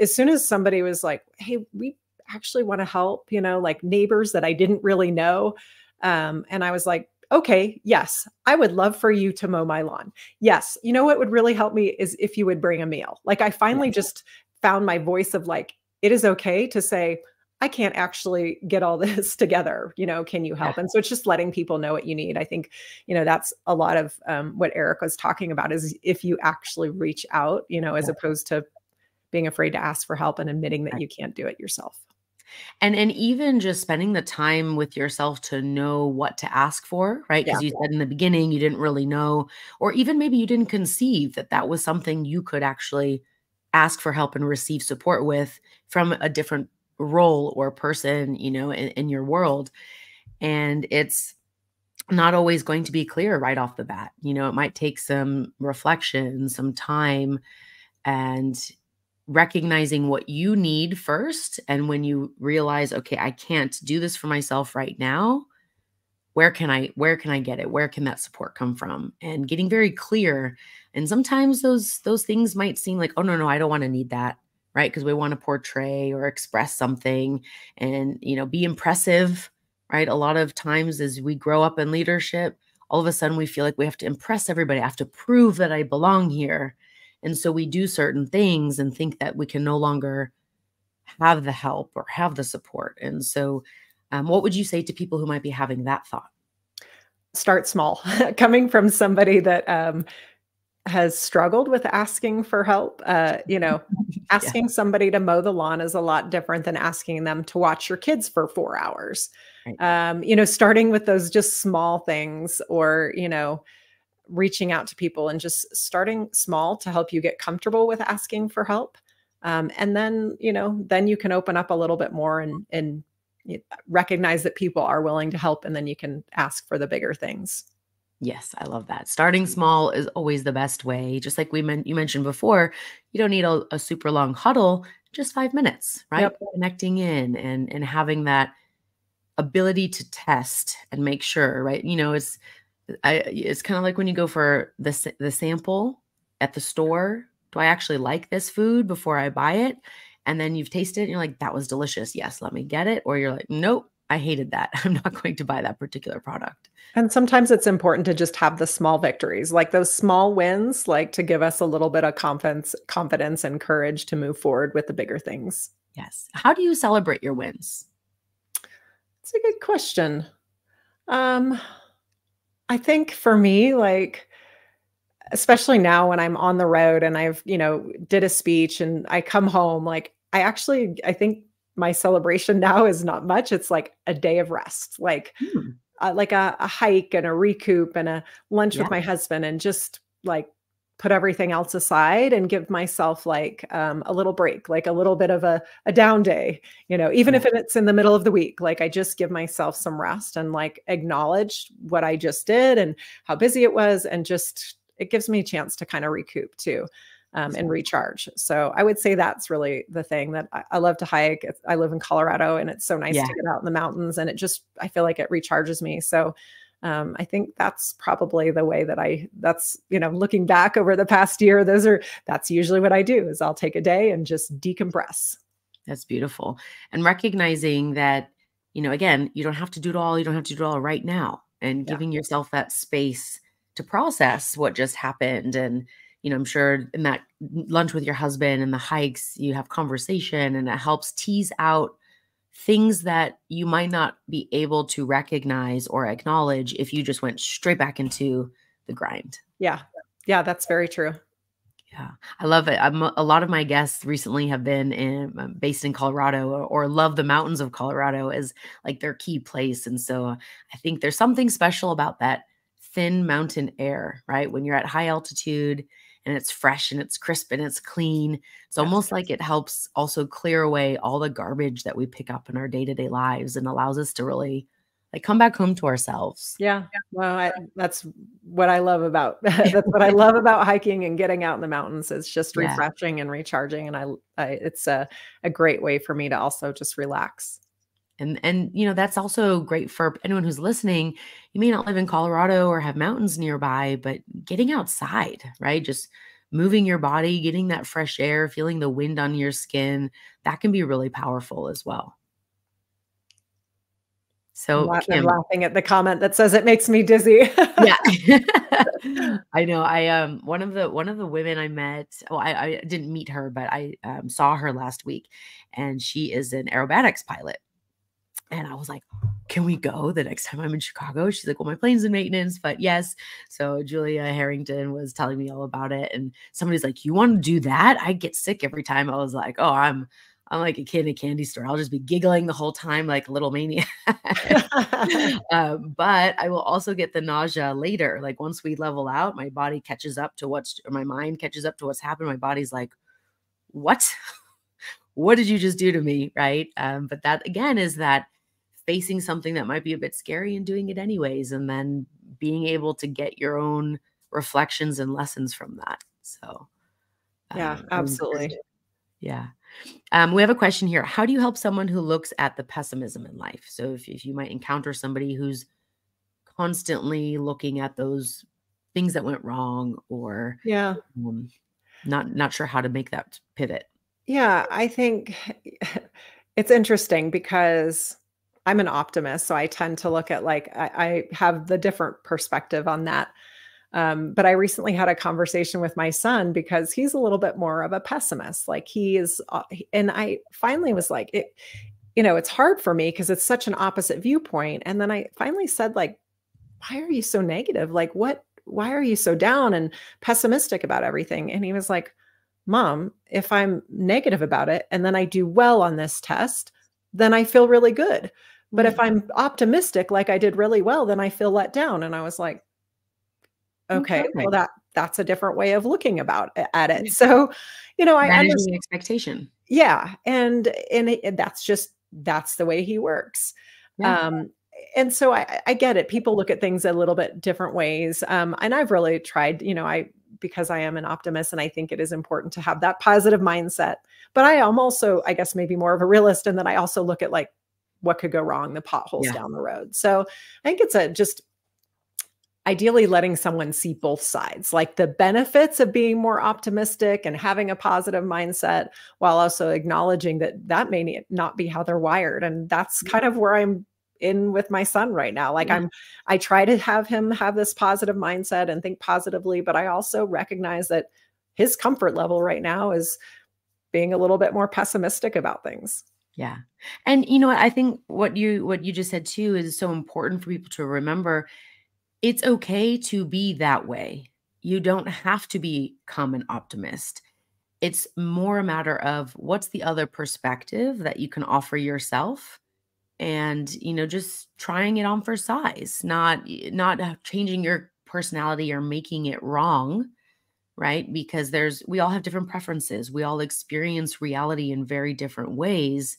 as soon as somebody was like, "Hey, we actually want to help," you know, like neighbors that I didn't really know, um, and I was like, okay, yes, I would love for you to mow my lawn. Yes, you know what would really help me is if you would bring a meal. Like I finally just found my voice of like, it is okay to say, I can't actually get all this together. You know, can you help? Yeah. And so it's just letting people know what you need. I think, you know, that's a lot of um, what Eric was talking about is if you actually reach out, you know, as yeah. opposed to being afraid to ask for help and admitting that you can't do it yourself. And and even just spending the time with yourself to know what to ask for, right? Because yeah. you said in the beginning you didn't really know, or even maybe you didn't conceive that that was something you could actually ask for help and receive support with from a different role or person, you know, in, in your world. And it's not always going to be clear right off the bat. You know, it might take some reflection, some time, and recognizing what you need first. And when you realize, okay, I can't do this for myself right now, where can I where can I get it? Where can that support come from? And getting very clear. And sometimes those those things might seem like, oh no, no, I don't want to need that. Right. Because we want to portray or express something and you know be impressive. Right. A lot of times as we grow up in leadership, all of a sudden we feel like we have to impress everybody. I have to prove that I belong here. And so we do certain things and think that we can no longer have the help or have the support. And so, um, what would you say to people who might be having that thought? Start small. Coming from somebody that um, has struggled with asking for help, uh, you know, asking yeah. somebody to mow the lawn is a lot different than asking them to watch your kids for four hours. Right. Um, you know, starting with those just small things or, you know, reaching out to people and just starting small to help you get comfortable with asking for help. Um, and then, you know, then you can open up a little bit more and, and recognize that people are willing to help. And then you can ask for the bigger things. Yes, I love that. Starting small is always the best way. Just like we men- you mentioned before, you don't need a, a super long huddle, just five minutes, right? Yep. Connecting in and and having that ability to test and make sure, right? You know, it's I it's kind of like when you go for the the sample at the store. Do I actually like this food before I buy it? And then you've tasted it and you're like, that was delicious. Yes, let me get it. Or you're like, nope, I hated that. I'm not going to buy that particular product. And sometimes it's important to just have the small victories, like those small wins, like to give us a little bit of confidence, confidence and courage to move forward with the bigger things. Yes. How do you celebrate your wins? It's a good question. Um, I think for me, like, especially now when I'm on the road and I've, you know, did a speech and I come home, like, I actually, I think my celebration now is not much. It's like a day of rest, like hmm. uh, like a, a, hike and a recoup and a lunch yeah. with my husband, and just like put everything else aside and give myself like um, a little break, like a little bit of a, a down day, you know, even if it's in the middle of the week, like I just give myself some rest and like acknowledge what I just did and how busy it was. And just, it gives me a chance to kind of recoup too um, and recharge. So I would say that's really the thing that I, I love to hike. It's, I live in Colorado and it's so nice yeah. to get out in the mountains and it just, I feel like it recharges me. So um, I think that's probably the way that I, that's, you know, looking back over the past year, those are, that's usually what I do is I'll take a day and just decompress. That's beautiful. And recognizing that, you know, again, you don't have to do it all. You don't have to do it all right now and yeah. giving yourself that space to process what just happened and, you know, I'm sure in that lunch with your husband and the hikes, you have conversation and it helps tease out things that you might not be able to recognize or acknowledge if you just went straight back into the grind. Yeah. Yeah, that's very true. Yeah, I love it. I'm, a lot of my guests recently have been in, um, based in Colorado or, or, love the mountains of Colorado as like their key place. And so I think there's something special about that thin mountain air, right? When you're at high altitude and it's fresh and it's crisp and it's clean. It's almost like it helps also clear away all the garbage that we pick up in our day to day lives and allows us to really like come back home to ourselves. Yeah. Well, I, that's what I love about that's what I love about hiking and getting out in the mountains. It's just refreshing yeah. and recharging, and I, I it's a a great way for me to also just relax. And and you know that's also great for anyone who's listening. You may not live in Colorado or have mountains nearby, but getting outside, right? Just moving your body, getting that fresh air, feeling the wind on your skin, that can be really powerful as well. So I'm, Kim, laughing at the comment that says it makes me dizzy. yeah, I know. I um one of the one of the women I met. Well, I, I didn't meet her, but I um, saw her last week, and she is an aerobatics pilot. And I was like, can we go the next time I'm in Chicago? She's like, well, my plane's in maintenance, but yes. So Julia Harrington was telling me all about it. And somebody's like, you want to do that? I get sick every time. I was like, oh, I'm, I'm like a kid in a candy store. I'll just be giggling the whole time like a little maniac. uh, but I will also get the nausea later. Like once we level out, my body catches up to what's, or my mind catches up to what's happened. My body's like, what? what did you just do to me? Right. Um, but that again is that facing something that might be a bit scary and doing it anyways and then being able to get your own reflections and lessons from that. So yeah um, absolutely. yeah. Um, we have a question here. How do you help someone who looks at the pessimism in life? So if, if you might encounter somebody who's constantly looking at those things that went wrong or yeah. um, not not sure how to make that pivot. Yeah i think it's interesting because I'm an optimist, so I tend to look at like I, I have the different perspective on that. Um, but I recently had a conversation with my son because he's a little bit more of a pessimist. Like he is, uh, and I finally was like, it, you know, it's hard for me because it's such an opposite viewpoint. And then I finally said, like, why are you so negative? Like, what? Why are you so down and pessimistic about everything? And he was like, Mom, if I'm negative about it and then I do well on this test, then I feel really good. But if I'm optimistic, like I did really well, then I feel let down. And I was like, okay, okay, well that that's a different way of looking about at it. So, you know, I understand expectation. Yeah, and and it, that's just that's the way he works. Yeah. Um, and so I, I, get it. People look at things a little bit different ways. Um, and I've really tried, you know, I because I am an optimist and I think it is important to have that positive mindset. But I am also, I guess, maybe more of a realist, and then I also look at like what could go wrong, the potholes yeah. down the road. So I think it's a just ideally letting someone see both sides, like the benefits of being more optimistic and having a positive mindset, while also acknowledging that that may not be how they're wired. And that's kind of where I'm in with my son right now. Like I'm, I try to have him have this positive mindset and think positively, but I also recognize that his comfort level right now is being a little bit more pessimistic about things. Yeah. And you know what I think what you what you just said too is so important for people to remember it's okay to be that way. You don't have to become an optimist. It's more a matter of what's the other perspective that you can offer yourself and you know just trying it on for size, not not uh, changing your personality or making it wrong, right? Because there's we all have different preferences. We all experience reality in very different ways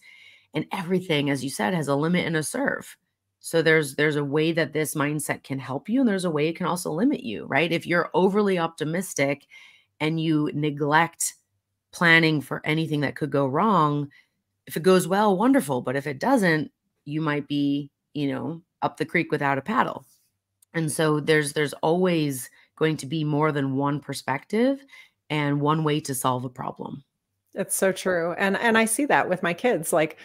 and everything as you said has a limit and a serve so there's there's a way that this mindset can help you and there's a way it can also limit you, right? If you're overly optimistic and you neglect planning for anything that could go wrong, if it goes well, wonderful, but if it doesn't, you might be, you know, up the creek without a paddle. And so there's there's always going to be more than one perspective and one way to solve a problem. It's so true. And and I see that with my kids like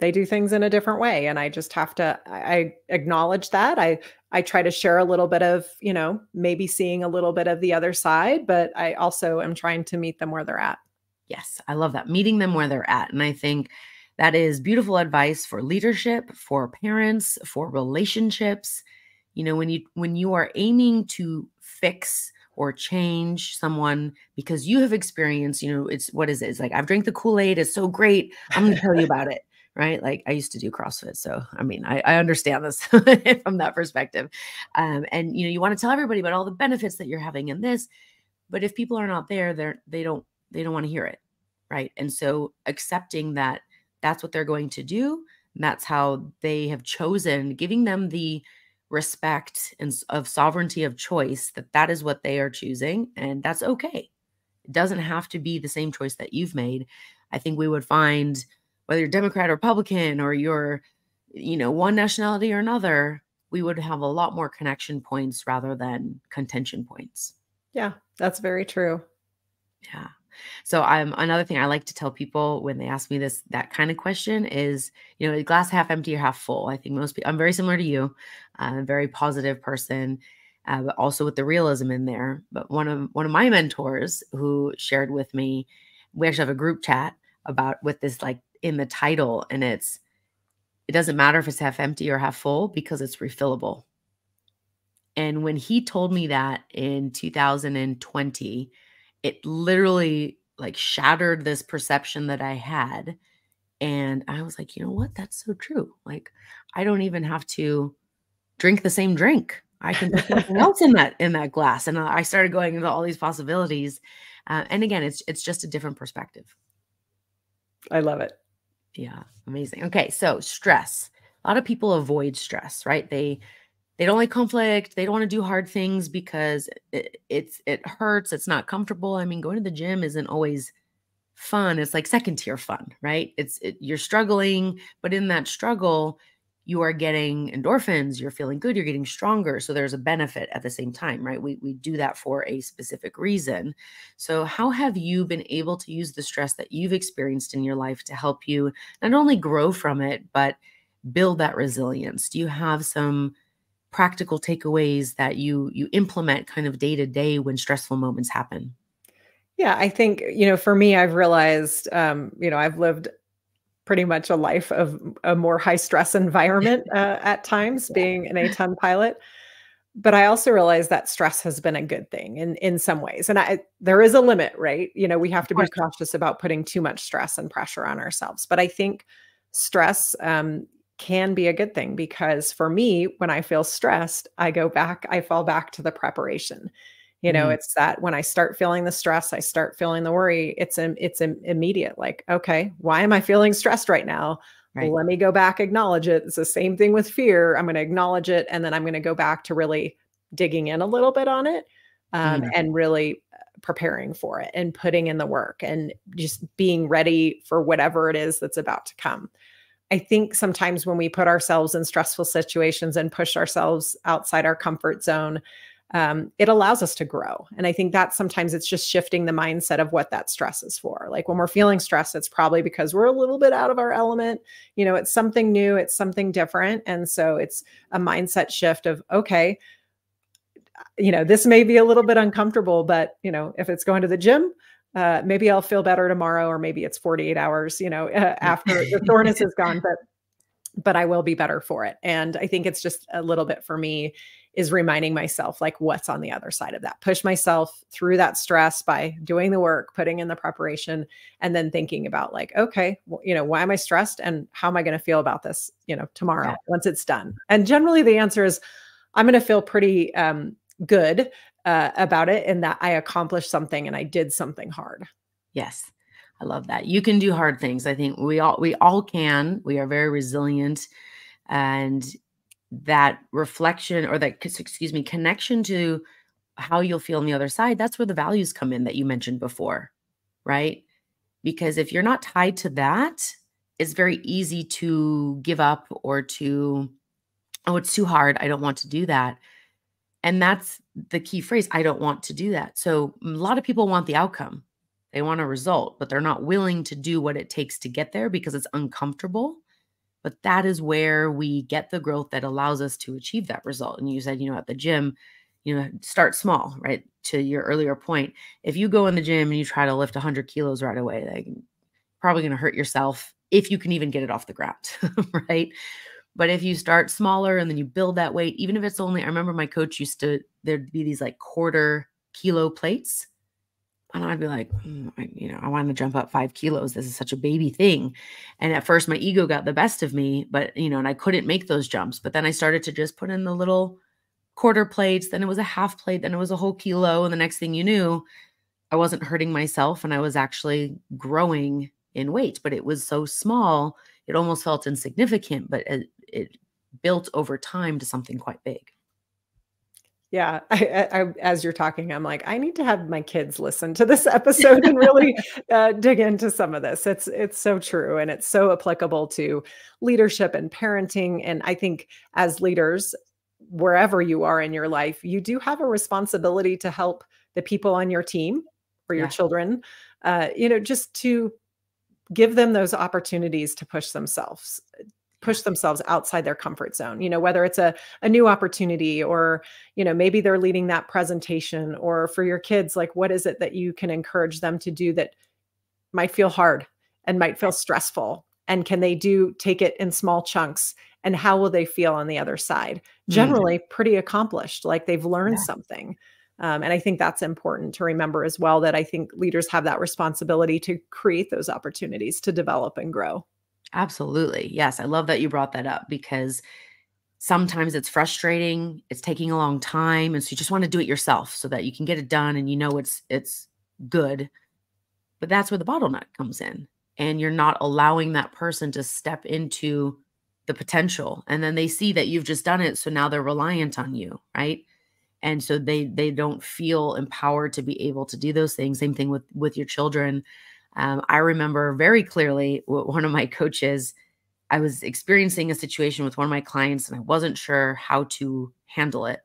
they do things in a different way and i just have to i acknowledge that i i try to share a little bit of you know maybe seeing a little bit of the other side but i also am trying to meet them where they're at yes i love that meeting them where they're at and i think that is beautiful advice for leadership for parents for relationships you know when you when you are aiming to fix or change someone because you have experienced, you know, it's what is it? It's like I've drank the Kool-Aid, it's so great. I'm gonna tell you about it right? Like I used to do CrossFit. So, I mean, I, I understand this from that perspective. Um, and, you know, you want to tell everybody about all the benefits that you're having in this, but if people are not there, they're, they don't, they don't want to hear it. Right. And so accepting that that's what they're going to do. that's how they have chosen giving them the respect and of sovereignty of choice that that is what they are choosing. And that's okay. It doesn't have to be the same choice that you've made. I think we would find whether you're Democrat or Republican or you're, you know, one nationality or another, we would have a lot more connection points rather than contention points. Yeah, that's very true. Yeah. So I'm another thing I like to tell people when they ask me this that kind of question is, you know, glass half empty or half full. I think most people I'm very similar to you. I'm a very positive person, uh, but also with the realism in there. But one of one of my mentors who shared with me, we actually have a group chat about with this like in the title and it's it doesn't matter if it's half empty or half full because it's refillable. And when he told me that in 2020, it literally like shattered this perception that I had. And I was like, you know what? That's so true. Like, I don't even have to drink the same drink. I can put something else in that in that glass. And I started going into all these possibilities. Uh, and again, it's it's just a different perspective. I love it. Yeah, amazing. Okay, so stress. A lot of people avoid stress, right? They they don't like conflict. They don't want to do hard things because it, it's it hurts. It's not comfortable. I mean, going to the gym isn't always fun. It's like second tier fun, right? It's it, you're struggling, but in that struggle, you are getting endorphins, you're feeling good, you're getting stronger. So there's a benefit at the same time, right? We, we do that for a specific reason. So, how have you been able to use the stress that you've experienced in your life to help you not only grow from it, but build that resilience? Do you have some practical takeaways that you you implement kind of day to day when stressful moments happen? Yeah, I think, you know, for me, I've realized, um, you know, I've lived pretty much a life of a more high stress environment uh, at times, being an A-10 pilot. But I also realize that stress has been a good thing in in some ways, and I there is a limit, right? You know, we have to be cautious about putting too much stress and pressure on ourselves. But I think stress um, can be a good thing because for me, when I feel stressed, I go back, I fall back to the preparation. You know, mm. it's that when I start feeling the stress, I start feeling the worry. It's a, it's an immediate like, okay, why am I feeling stressed right now? Right. Let me go back, acknowledge it. It's the same thing with fear. I'm going to acknowledge it, and then I'm going to go back to really digging in a little bit on it, um, mm. and really uh, preparing for it and putting in the work and just being ready for whatever it is that's about to come. I think sometimes when we put ourselves in stressful situations and push ourselves outside our comfort zone, um, it allows us to grow. And I think that sometimes it's just shifting the mindset of what that stress is for. Like when we're feeling stressed, it's probably because we're a little bit out of our element. You know, it's something new, it's something different. And so it's a mindset shift of, okay, you know, this may be a little bit uncomfortable, but, you know, if it's going to the gym, uh, maybe I'll feel better tomorrow, or maybe it's 48 hours, you know, uh, after the soreness is gone, but, but I will be better for it. And I think it's just a little bit for me is reminding myself like what's on the other side of that. Push myself through that stress by doing the work, putting in the preparation, and then thinking about like, okay, well, you know, why am I stressed and how am I going to feel about this, you know, tomorrow yeah. once it's done? And generally the answer is I'm going to feel pretty um, good uh, about it and that I accomplished something and I did something hard. Yes. I love that. You can do hard things. I think we all we all can. We are very resilient and that reflection or that excuse me, connection to how you'll feel on the other side, that's where the values come in that you mentioned before, right? Because if you're not tied to that, it's very easy to give up or to oh, it's too hard. I don't want to do that. And that's the key phrase. I don't want to do that. So a lot of people want the outcome. They want a result, but they're not willing to do what it takes to get there because it's uncomfortable. But that is where we get the growth that allows us to achieve that result. And you said, you know, at the gym, you know, start small, right? To your earlier point, if you go in the gym and you try to lift 100 kilos right away, like probably going to hurt yourself if you can even get it off the ground, right? But if you start smaller and then you build that weight, even if it's only, I remember my coach used to, there'd be these like quarter kilo plates. And I'd be like, mm, I, you know, I want to jump up five kilos. This is such a baby thing. And at first, my ego got the best of me, but, you know, and I couldn't make those jumps. But then I started to just put in the little quarter plates. Then it was a half plate. Then it was a whole kilo. And the next thing you knew, I wasn't hurting myself and I was actually growing in weight, but it was so small, it almost felt insignificant. But it, it built over time to something quite big. Yeah, I, I, as you're talking, I'm like, I need to have my kids listen to this episode and really uh, dig into some of this. It's it's so true, and it's so applicable to leadership and parenting. And I think as leaders, wherever you are in your life, you do have a responsibility to help the people on your team or your yeah. children. Uh, you know, just to give them those opportunities to push themselves push themselves outside their comfort zone you know whether it's a, a new opportunity or you know maybe they're leading that presentation or for your kids like what is it that you can encourage them to do that might feel hard and might feel stressful? And can they do take it in small chunks? And how will they feel on the other side? Mm-hmm. generally pretty accomplished like they've learned yeah. something um, and i think that's important to remember as well that i think leaders have that responsibility to create those opportunities to develop and grow Absolutely. Yes. I love that you brought that up because sometimes it's frustrating, it's taking a long time. And so you just want to do it yourself so that you can get it done and you know it's it's good. But that's where the bottleneck comes in. And you're not allowing that person to step into the potential. And then they see that you've just done it. So now they're reliant on you, right? And so they they don't feel empowered to be able to do those things. Same thing with with your children um, I remember very clearly one of my coaches, I was experiencing a situation with one of my clients and I wasn't sure how to handle it.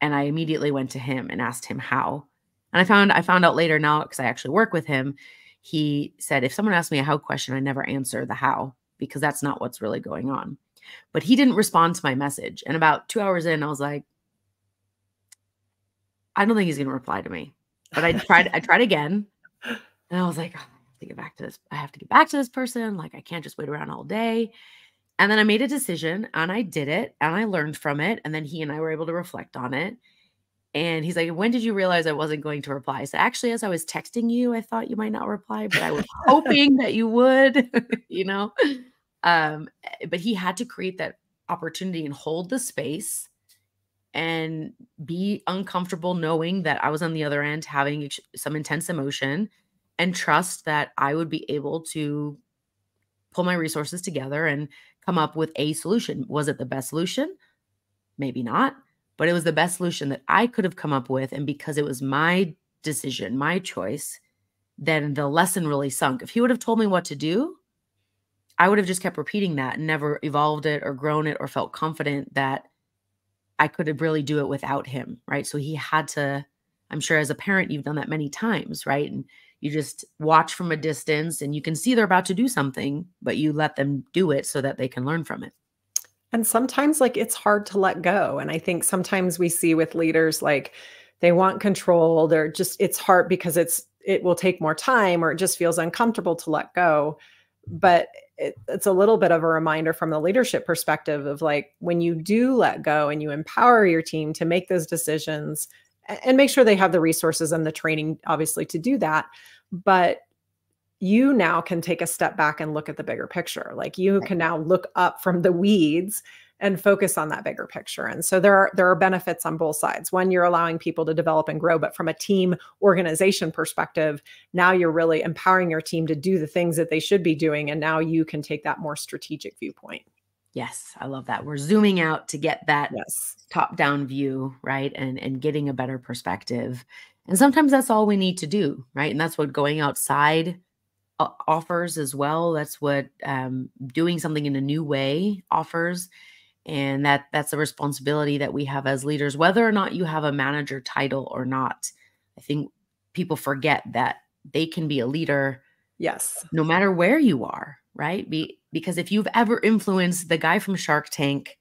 And I immediately went to him and asked him how. And I found I found out later now because I actually work with him. He said if someone asked me a how question, I never answer the how because that's not what's really going on. But he didn't respond to my message. And about two hours in, I was like, I don't think he's going to reply to me. But I tried. I tried again, and I was like, oh, I have to get back to this. I have to get back to this person. Like, I can't just wait around all day. And then I made a decision and I did it and I learned from it. And then he and I were able to reflect on it. And he's like, When did you realize I wasn't going to reply? So actually, as I was texting you, I thought you might not reply, but I was hoping that you would, you know? Um, eh, but he had to create that opportunity and hold the space and be uncomfortable knowing that I was on the other end having some intense emotion and trust that I would be able to pull my resources together and come up with a solution. Was it the best solution? Maybe not, but it was the best solution that I could have come up with. And because it was my decision, my choice, then the lesson really sunk. If he would have told me what to do, I would have just kept repeating that and never evolved it or grown it or felt confident that I could have really do it without him. Right. So he had to, I'm sure as a parent, you've done that many times, right? And you just watch from a distance and you can see they're about to do something, but you let them do it so that they can learn from it. And sometimes, like, it's hard to let go. And I think sometimes we see with leaders, like, they want control. They're just, it's hard because it's, it will take more time or it just feels uncomfortable to let go. But it, it's a little bit of a reminder from the leadership perspective of like when you do let go and you empower your team to make those decisions and make sure they have the resources and the training obviously to do that but you now can take a step back and look at the bigger picture. Like you can now look up from the weeds and focus on that bigger picture. And so there are there are benefits on both sides. One, you're allowing people to develop and grow, but from a team organization perspective, now you're really empowering your team to do the things that they should be doing and now you can take that more strategic viewpoint. Yes, I love that. We're zooming out to get that yes. top-down view, right? And and getting a better perspective. And sometimes that's all we need to do, right? And that's what going outside offers as well. That's what um, doing something in a new way offers and that that's a responsibility that we have as leaders whether or not you have a manager title or not. I think people forget that they can be a leader yes. no matter where you are right? Be, because if you've ever influenced the guy from shark tank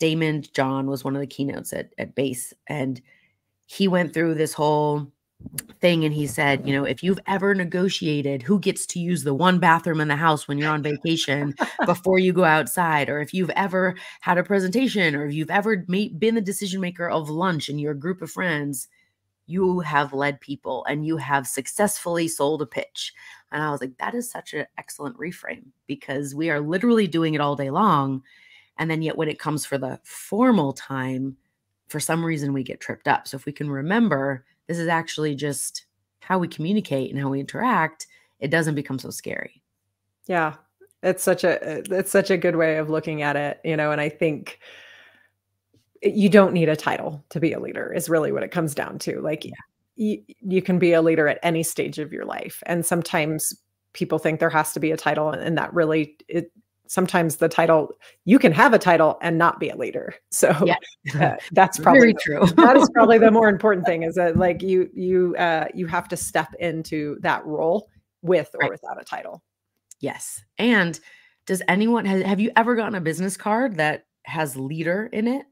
Daymond John was one of the keynotes at, at BACE and he went through this whole thing and he said, you know, if you've ever negotiated who gets to use the one bathroom in the house when you're on vacation before you go outside, or if you've ever had a presentation, or if you've ever made, been the decision maker of lunch in your group of friends, you have led people and you have successfully sold a pitch. And I was like, that is such an excellent reframe because we are literally doing it all day long. And then yet when it comes for the formal time, for some reason we get tripped up. So if we can remember this is actually just how we communicate and how we interact, it doesn't become so scary. Yeah. It's such a it's such a good way of looking at it, you know, and I think you don't need a title to be a leader is really what it comes down to. Like yeah. you, you can be a leader at any stage of your life. And sometimes people think there has to be a title and that really it sometimes the title you can have a title and not be a leader so yeah. uh, that's probably very true that is probably the more important thing is that like you you uh you have to step into that role with or right. without a title yes and does anyone have, have you ever gotten a business card that has leader in it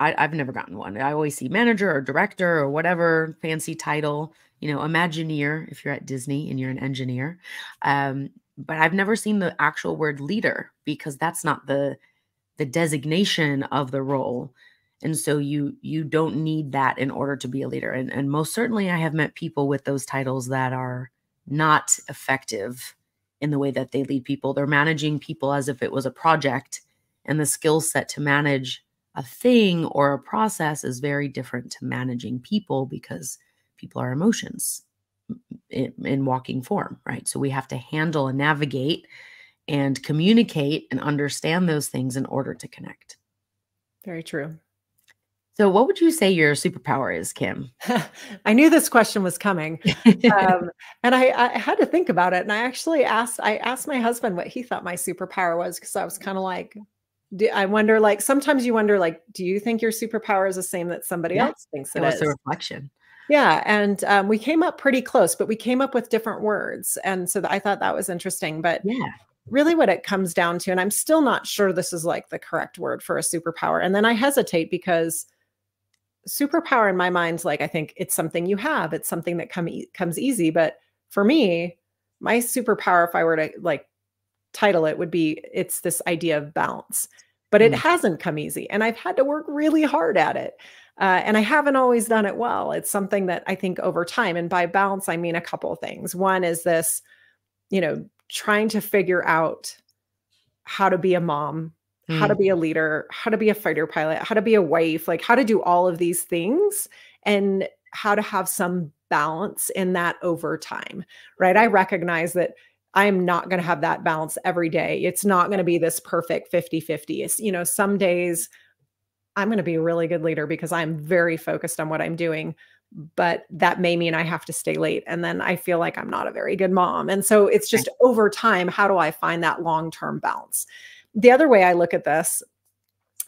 I, I've never gotten one. I always see manager or director or whatever fancy title, you know, Imagineer if you're at Disney and you're an engineer. Um, but I've never seen the actual word leader because that's not the the designation of the role. And so you you don't need that in order to be a leader. And and most certainly I have met people with those titles that are not effective in the way that they lead people. They're managing people as if it was a project and the skill set to manage a thing or a process is very different to managing people because people are emotions in, in walking form, right? So we have to handle and navigate and communicate and understand those things in order to connect. Very true. So, what would you say your superpower is, Kim? I knew this question was coming, um, and I, I, had to think about it. And I actually asked I asked my husband what he thought my superpower was because I was kind of like, do, I wonder. Like sometimes you wonder, like, do you think your superpower is the same that somebody yeah. else thinks it, it was is? a reflection. Yeah, and um, we came up pretty close, but we came up with different words, and so I thought that was interesting. But yeah, really, what it comes down to, and I'm still not sure this is like the correct word for a superpower, and then I hesitate because superpower in my mind, like I think it's something you have, it's something that come e comes easy. But for me, my superpower, if I were to like title it, would be it's this idea of balance. But it mm. hasn't come easy, and I've had to work really hard at it. Uh, and I haven't always done it well. It's something that I think over time, and by balance, I mean a couple of things. One is this, you know, trying to figure out how to be a mom, mm. how to mm. be a leader, how to be a fighter pilot, how to be a wife, like how to do all of these things and how to have some balance in that over time, right? I recognize that I am not going to have that balance every day. It's not going to be this perfect 50 50. It's, you know, some days I'm going to be a really good leader because I'm very focused on what I'm doing. But that may mean I have to stay late. And then I feel like I'm not a very good mom. And so it's just over time, how do I find that long term balance? The other way I look at this,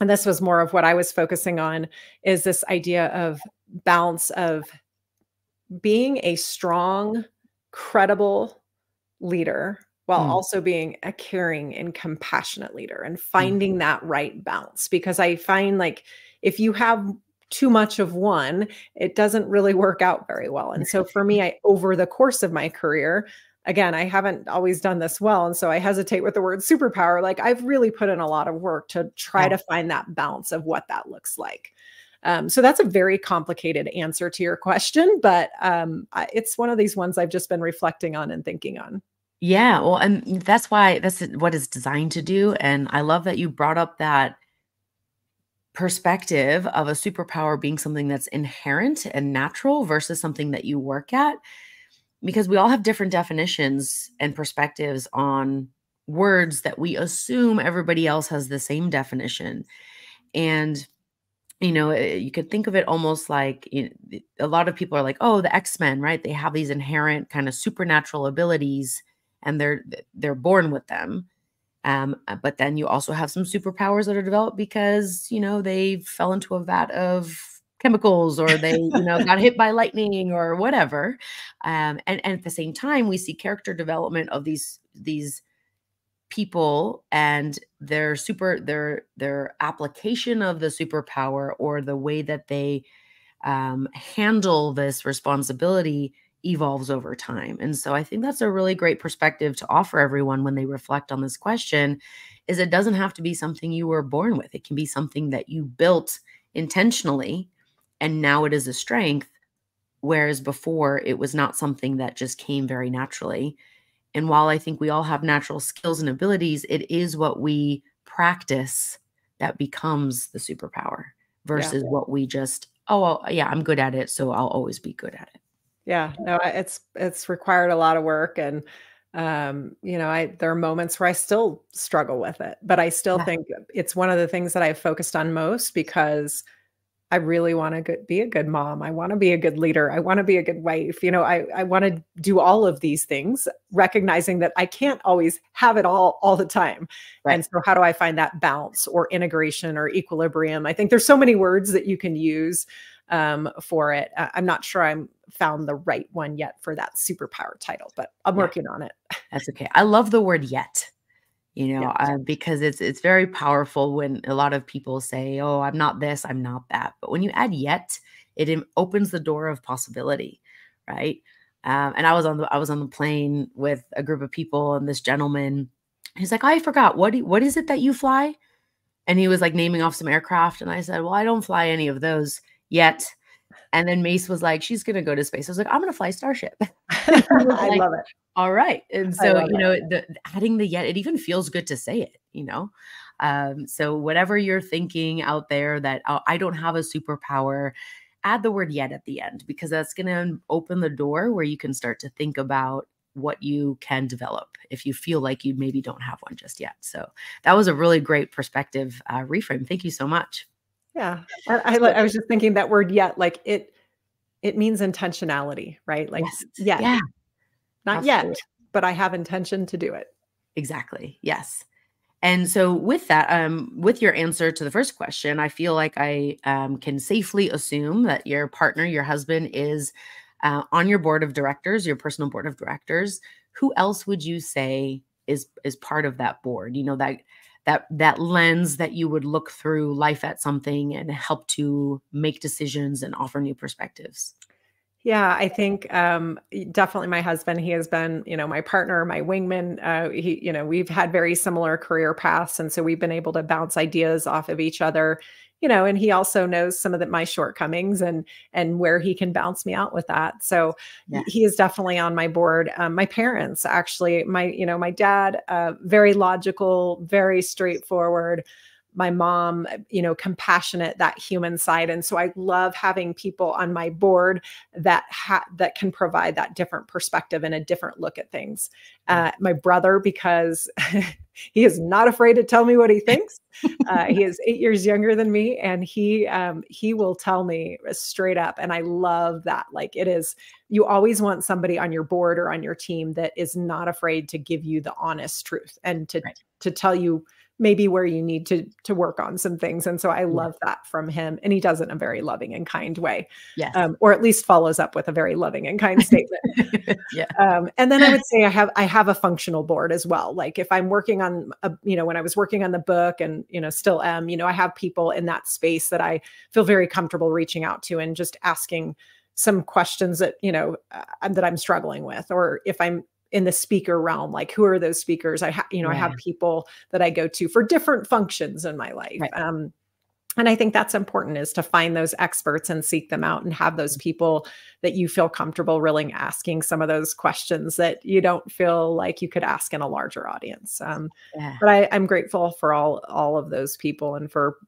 and this was more of what I was focusing on, is this idea of balance of being a strong, credible leader while mm. also being a caring and compassionate leader and mm. finding mm. that right balance. Because I find like if you have too much of one, it doesn't really work out very well. And so for me, I over the course of my career, again, I haven't always done this well. And so I hesitate with the word superpower. Like I've really put in a lot of work to try yeah. to find that balance of what that looks like. Um, so that's a very complicated answer to your question, but um, it's one of these ones I've just been reflecting on and thinking on. Yeah, well, and that's why that's what it's designed to do. And I love that you brought up that perspective of a superpower being something that's inherent and natural versus something that you work at because we all have different definitions and perspectives on words that we assume everybody else has the same definition and you know eh, you could think of it almost like you know, a lot of people are like oh the x-men right they have these inherent kind of supernatural abilities and they're they're born with them. Um, uh, but then you also have some superpowers that are developed because you know they fell into a vat of chemicals or they you know got hit by lightning or whatever. Um, and, and at the same time we see character development of these these people and their super their their application of the superpower or the way that they um, handle this responsibility evolves over time. And so I think that's a really great perspective to offer everyone when they reflect on this question is it doesn't have to be something you were born with. It can be something that you built intentionally and now it is a strength whereas before it was not something that just came very naturally. And while I think we all have natural skills and abilities, it is what we practice that becomes the superpower versus yeah. what we just oh well, yeah, I'm good at it, so I'll always be good at it. Yeah, no, it's it's required a lot of work and um, you know, I there are moments where I still struggle with it, but I still yeah. think it's one of the things that I've focused on most because I really want to be a good mom. I want to be a good leader. I want to be a good wife. You know, I, I want to do all of these things, recognizing that I can't always have it all all the time. Right. And so, how do I find that balance or integration or equilibrium? I think there's so many words that you can use um, for it. I'm not sure I'm found the right one yet for that superpower title, but I'm yeah. working on it. That's okay. I love the word yet you know uh, because it's it's very powerful when a lot of people say oh i'm not this i'm not that but when you add yet it opens the door of possibility right um, and i was on the i was on the plane with a group of people and this gentleman he's like i forgot what do, what is it that you fly and he was like naming off some aircraft and i said well i don't fly any of those yet and then Mace was like, she's going to go to space. I was like, I'm going to fly Starship. I like, love it. All right. And so, you know, the, adding the yet, it even feels good to say it, you know? Um, so, whatever you're thinking out there that oh, I don't have a superpower, add the word yet at the end because that's going to open the door where you can start to think about what you can develop if you feel like you maybe don't have one just yet. So, that was a really great perspective uh, reframe. Thank you so much. Yeah. I, I, I, was just thinking that word yet, like it, it means intentionality, right? Like, yes. yet. yeah, not Absolutely. yet, but I have intention to do it. Exactly. Yes. And so, with that, um, with your answer to the first question, I feel like I um, can safely assume that your partner, your husband, is uh, on your board of directors, your personal board of directors. Who else would you say is is part of that board? You know that that that lens that you would look through life at something and help to make decisions and offer new perspectives yeah, I think um, definitely my husband. He has been, you know, my partner, my wingman. Uh, he, you know, we've had very similar career paths, and so we've been able to bounce ideas off of each other. You know, and he also knows some of the, my shortcomings and and where he can bounce me out with that. So yeah. he is definitely on my board. Um, my parents actually, my you know, my dad, uh, very logical, very straightforward my mom, you know, compassionate, that human side. And so I love having people on my board that ha- that can provide that different perspective and a different look at things. Mm. Uh, my brother, because he is not afraid to tell me what he thinks. Uh, he is eight years younger than me, and he um, he will tell me straight up. And I love that. Like it is, you always want somebody on your board or on your team that is not afraid to give you the honest truth and to right. to tell you maybe where you need to to work on some things and so i love that from him and he does it in a very loving and kind way yes. um, or at least follows up with a very loving and kind statement. Yeah. Um, and then i would say i have i have a functional board as well like if i'm working on a you know when i was working on the book and you know still am you know i have people in that space that i feel very comfortable reaching out to and just asking some questions that you know uh, that i'm struggling with or if i'm in the speaker realm like who are those speakers i have you know right. i have people that i go to for different functions in my life right. um, and i think that's important is to find those experts and seek them out and have those people that you feel comfortable really asking some of those questions that you don't feel like you could ask in a larger audience um, yeah. but I, i'm grateful for all all of those people and for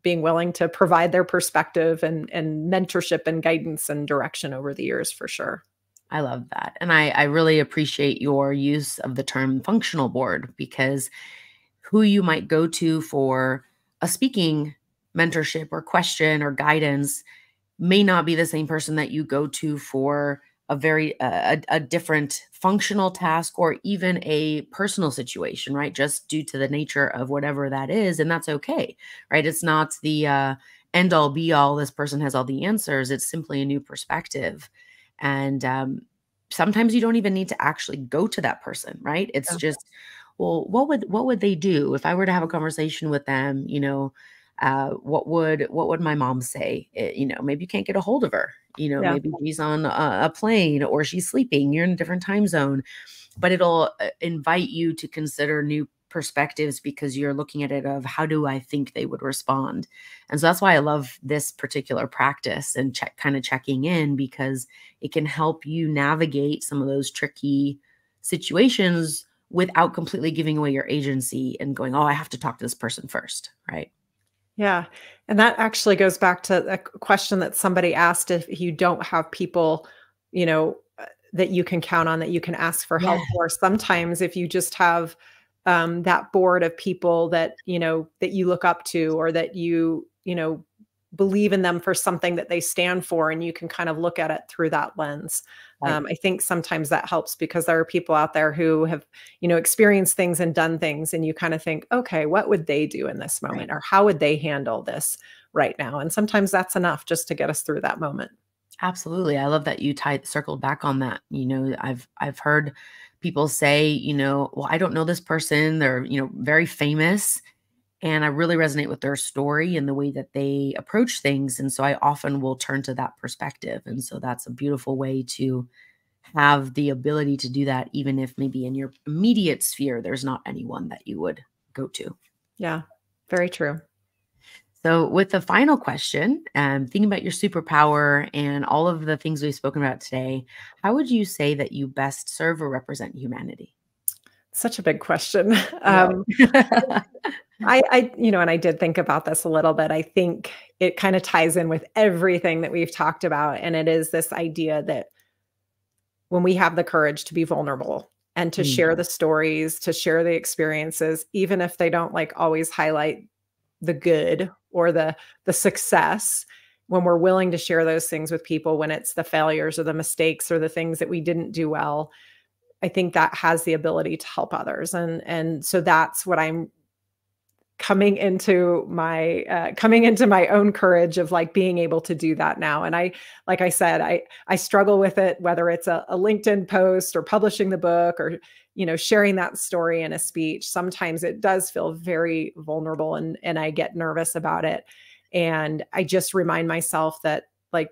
being willing to provide their perspective and and mentorship and guidance and direction over the years for sure I love that. And I, I really appreciate your use of the term functional board because who you might go to for a speaking mentorship or question or guidance may not be the same person that you go to for a very uh, a, a different functional task or even a personal situation right just due to the nature of whatever that is and that's okay right it's not the uh, end all be all this person has all the answers it's simply a new perspective and um, sometimes you don't even need to actually go to that person right? It's okay. just well what would what would they do? If i were to have a conversation with them you know uh, what would what would my mom say? It, eh, you know maybe you can't get a hold of her. You know yeah. maybe she's on a, a, plane or she's sleeping. You're in a different time zone. But it'll uh, invite you to consider new perspectives because you're looking at it of how do I think they would respond. And so that's why I love this particular practice and check kind of checking in because it can help you navigate some of those tricky situations without completely giving away your agency and going, "Oh, I have to talk to this person first, right? Yeah. And that actually goes back to a question that somebody asked if you don't have people, you know, uh, that you can count on that you can ask for help yeah. for. Sometimes if you just have um, that board of people that you know that you look up to or that you you know believe in them for something that they stand for and you can kind of look at it through that lens right. um, i think sometimes that helps because there are people out there who have you know experienced things and done things and you kind of think okay what would they do in this moment right. or how would they handle this right now and sometimes that's enough just to get us through that moment absolutely i love that you tied circled back on that you know i've i've heard people say, you know, well, I don't know this person. They're, you know, very famous. And I really resonate with their story and the way that they approach things. And so I often will turn to that perspective. And so that's a beautiful way to have the ability to do that, even if maybe in your immediate sphere, there's not anyone that you would go to. Yeah, very true. So, with the final question, um, thinking about your superpower and all of the things we've spoken about today, how would you say that you best serve or represent humanity? Such a big question. Um, I, I, you know, and I did think about this a little bit. I think it kind of ties in with everything that we've talked about. And it is this idea that when we have the courage to be vulnerable and to mm-hmm. share the stories, to share the experiences, even if they don't like always highlight the good or the the success when we're willing to share those things with people when it's the failures or the mistakes or the things that we didn't do well i think that has the ability to help others. And and so that's what i'm coming into my uh, coming into my own courage of like being able to do that now. And i like i said i i struggle with it whether it's a, a linkedin post or publishing the book or you know sharing that story in a speech sometimes it does feel very vulnerable and and i get nervous about it. And i just remind myself that like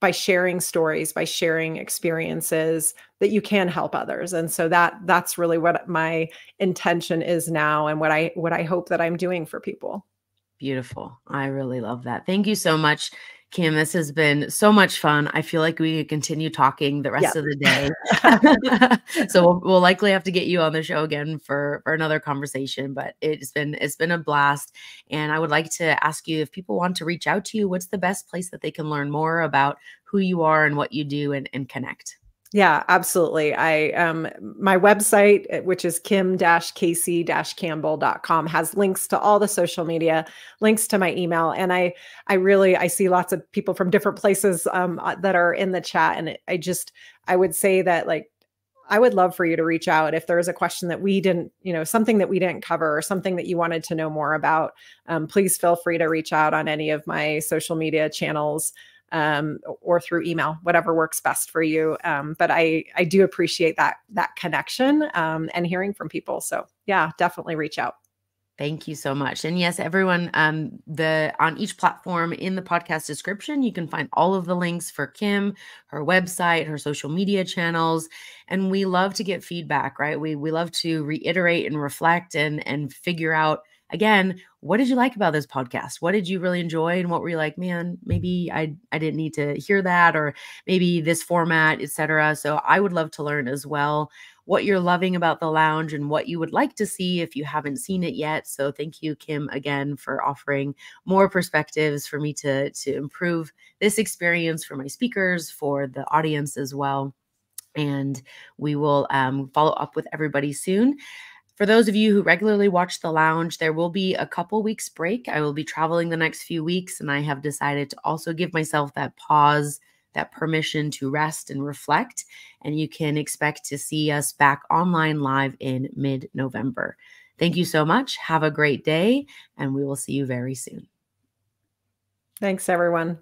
by sharing stories by sharing experiences that you can help others. And so that that's really what my intention is now and what i what i hope that i'm doing for people Beautiful. I really love that. Thank you so much, Kim. This has been so much fun. I feel like we could continue talking the rest of the day. so we'll, we'll, likely have to get you on the show again for, for another conversation. But it's been it's been a blast. And I would like to ask you if people want to reach out to you, what's the best place that they can learn more about who you are and what you do and, and connect? Yeah, absolutely. I um my website, eh, which is kim-kc-campbell.com, has links to all the social media, links to my email. And I I really I see lots of people from different places um uh, that are in the chat. And I just I would say that like I would love for you to reach out if there is a question that we didn't, you know, something that we didn't cover or something that you wanted to know more about. Um, please feel free to reach out on any of my social media channels um, or through email, whatever works best for you. Um, but I I do appreciate that that connection um, and hearing from people. So yeah, definitely reach out. Thank you so much. And yes, everyone, um, the on each platform in the podcast description, you can find all of the links for Kim, her website, her social media channels. And we love to get feedback, right? We we love to reiterate and reflect and and figure out again, what did you like about this podcast? What did you really enjoy? And what were you like, man, maybe I, I didn't need to hear that, or maybe this format, etc. So I would love to learn as well what you're loving about the lounge and what you would like to see if you haven't seen it yet. So thank you, Kim, again for offering more perspectives for me to to improve this experience for my speakers, for the audience as well. And we will um, follow up with everybody soon. For those of you who regularly watch the lounge, there will be a couple weeks break. I will be traveling the next few weeks, and I have decided to also give myself that pause, that permission to rest and reflect. And you can expect to see us back online live in mid November. Thank you so much. Have a great day, and we will see you very soon. Thanks, everyone.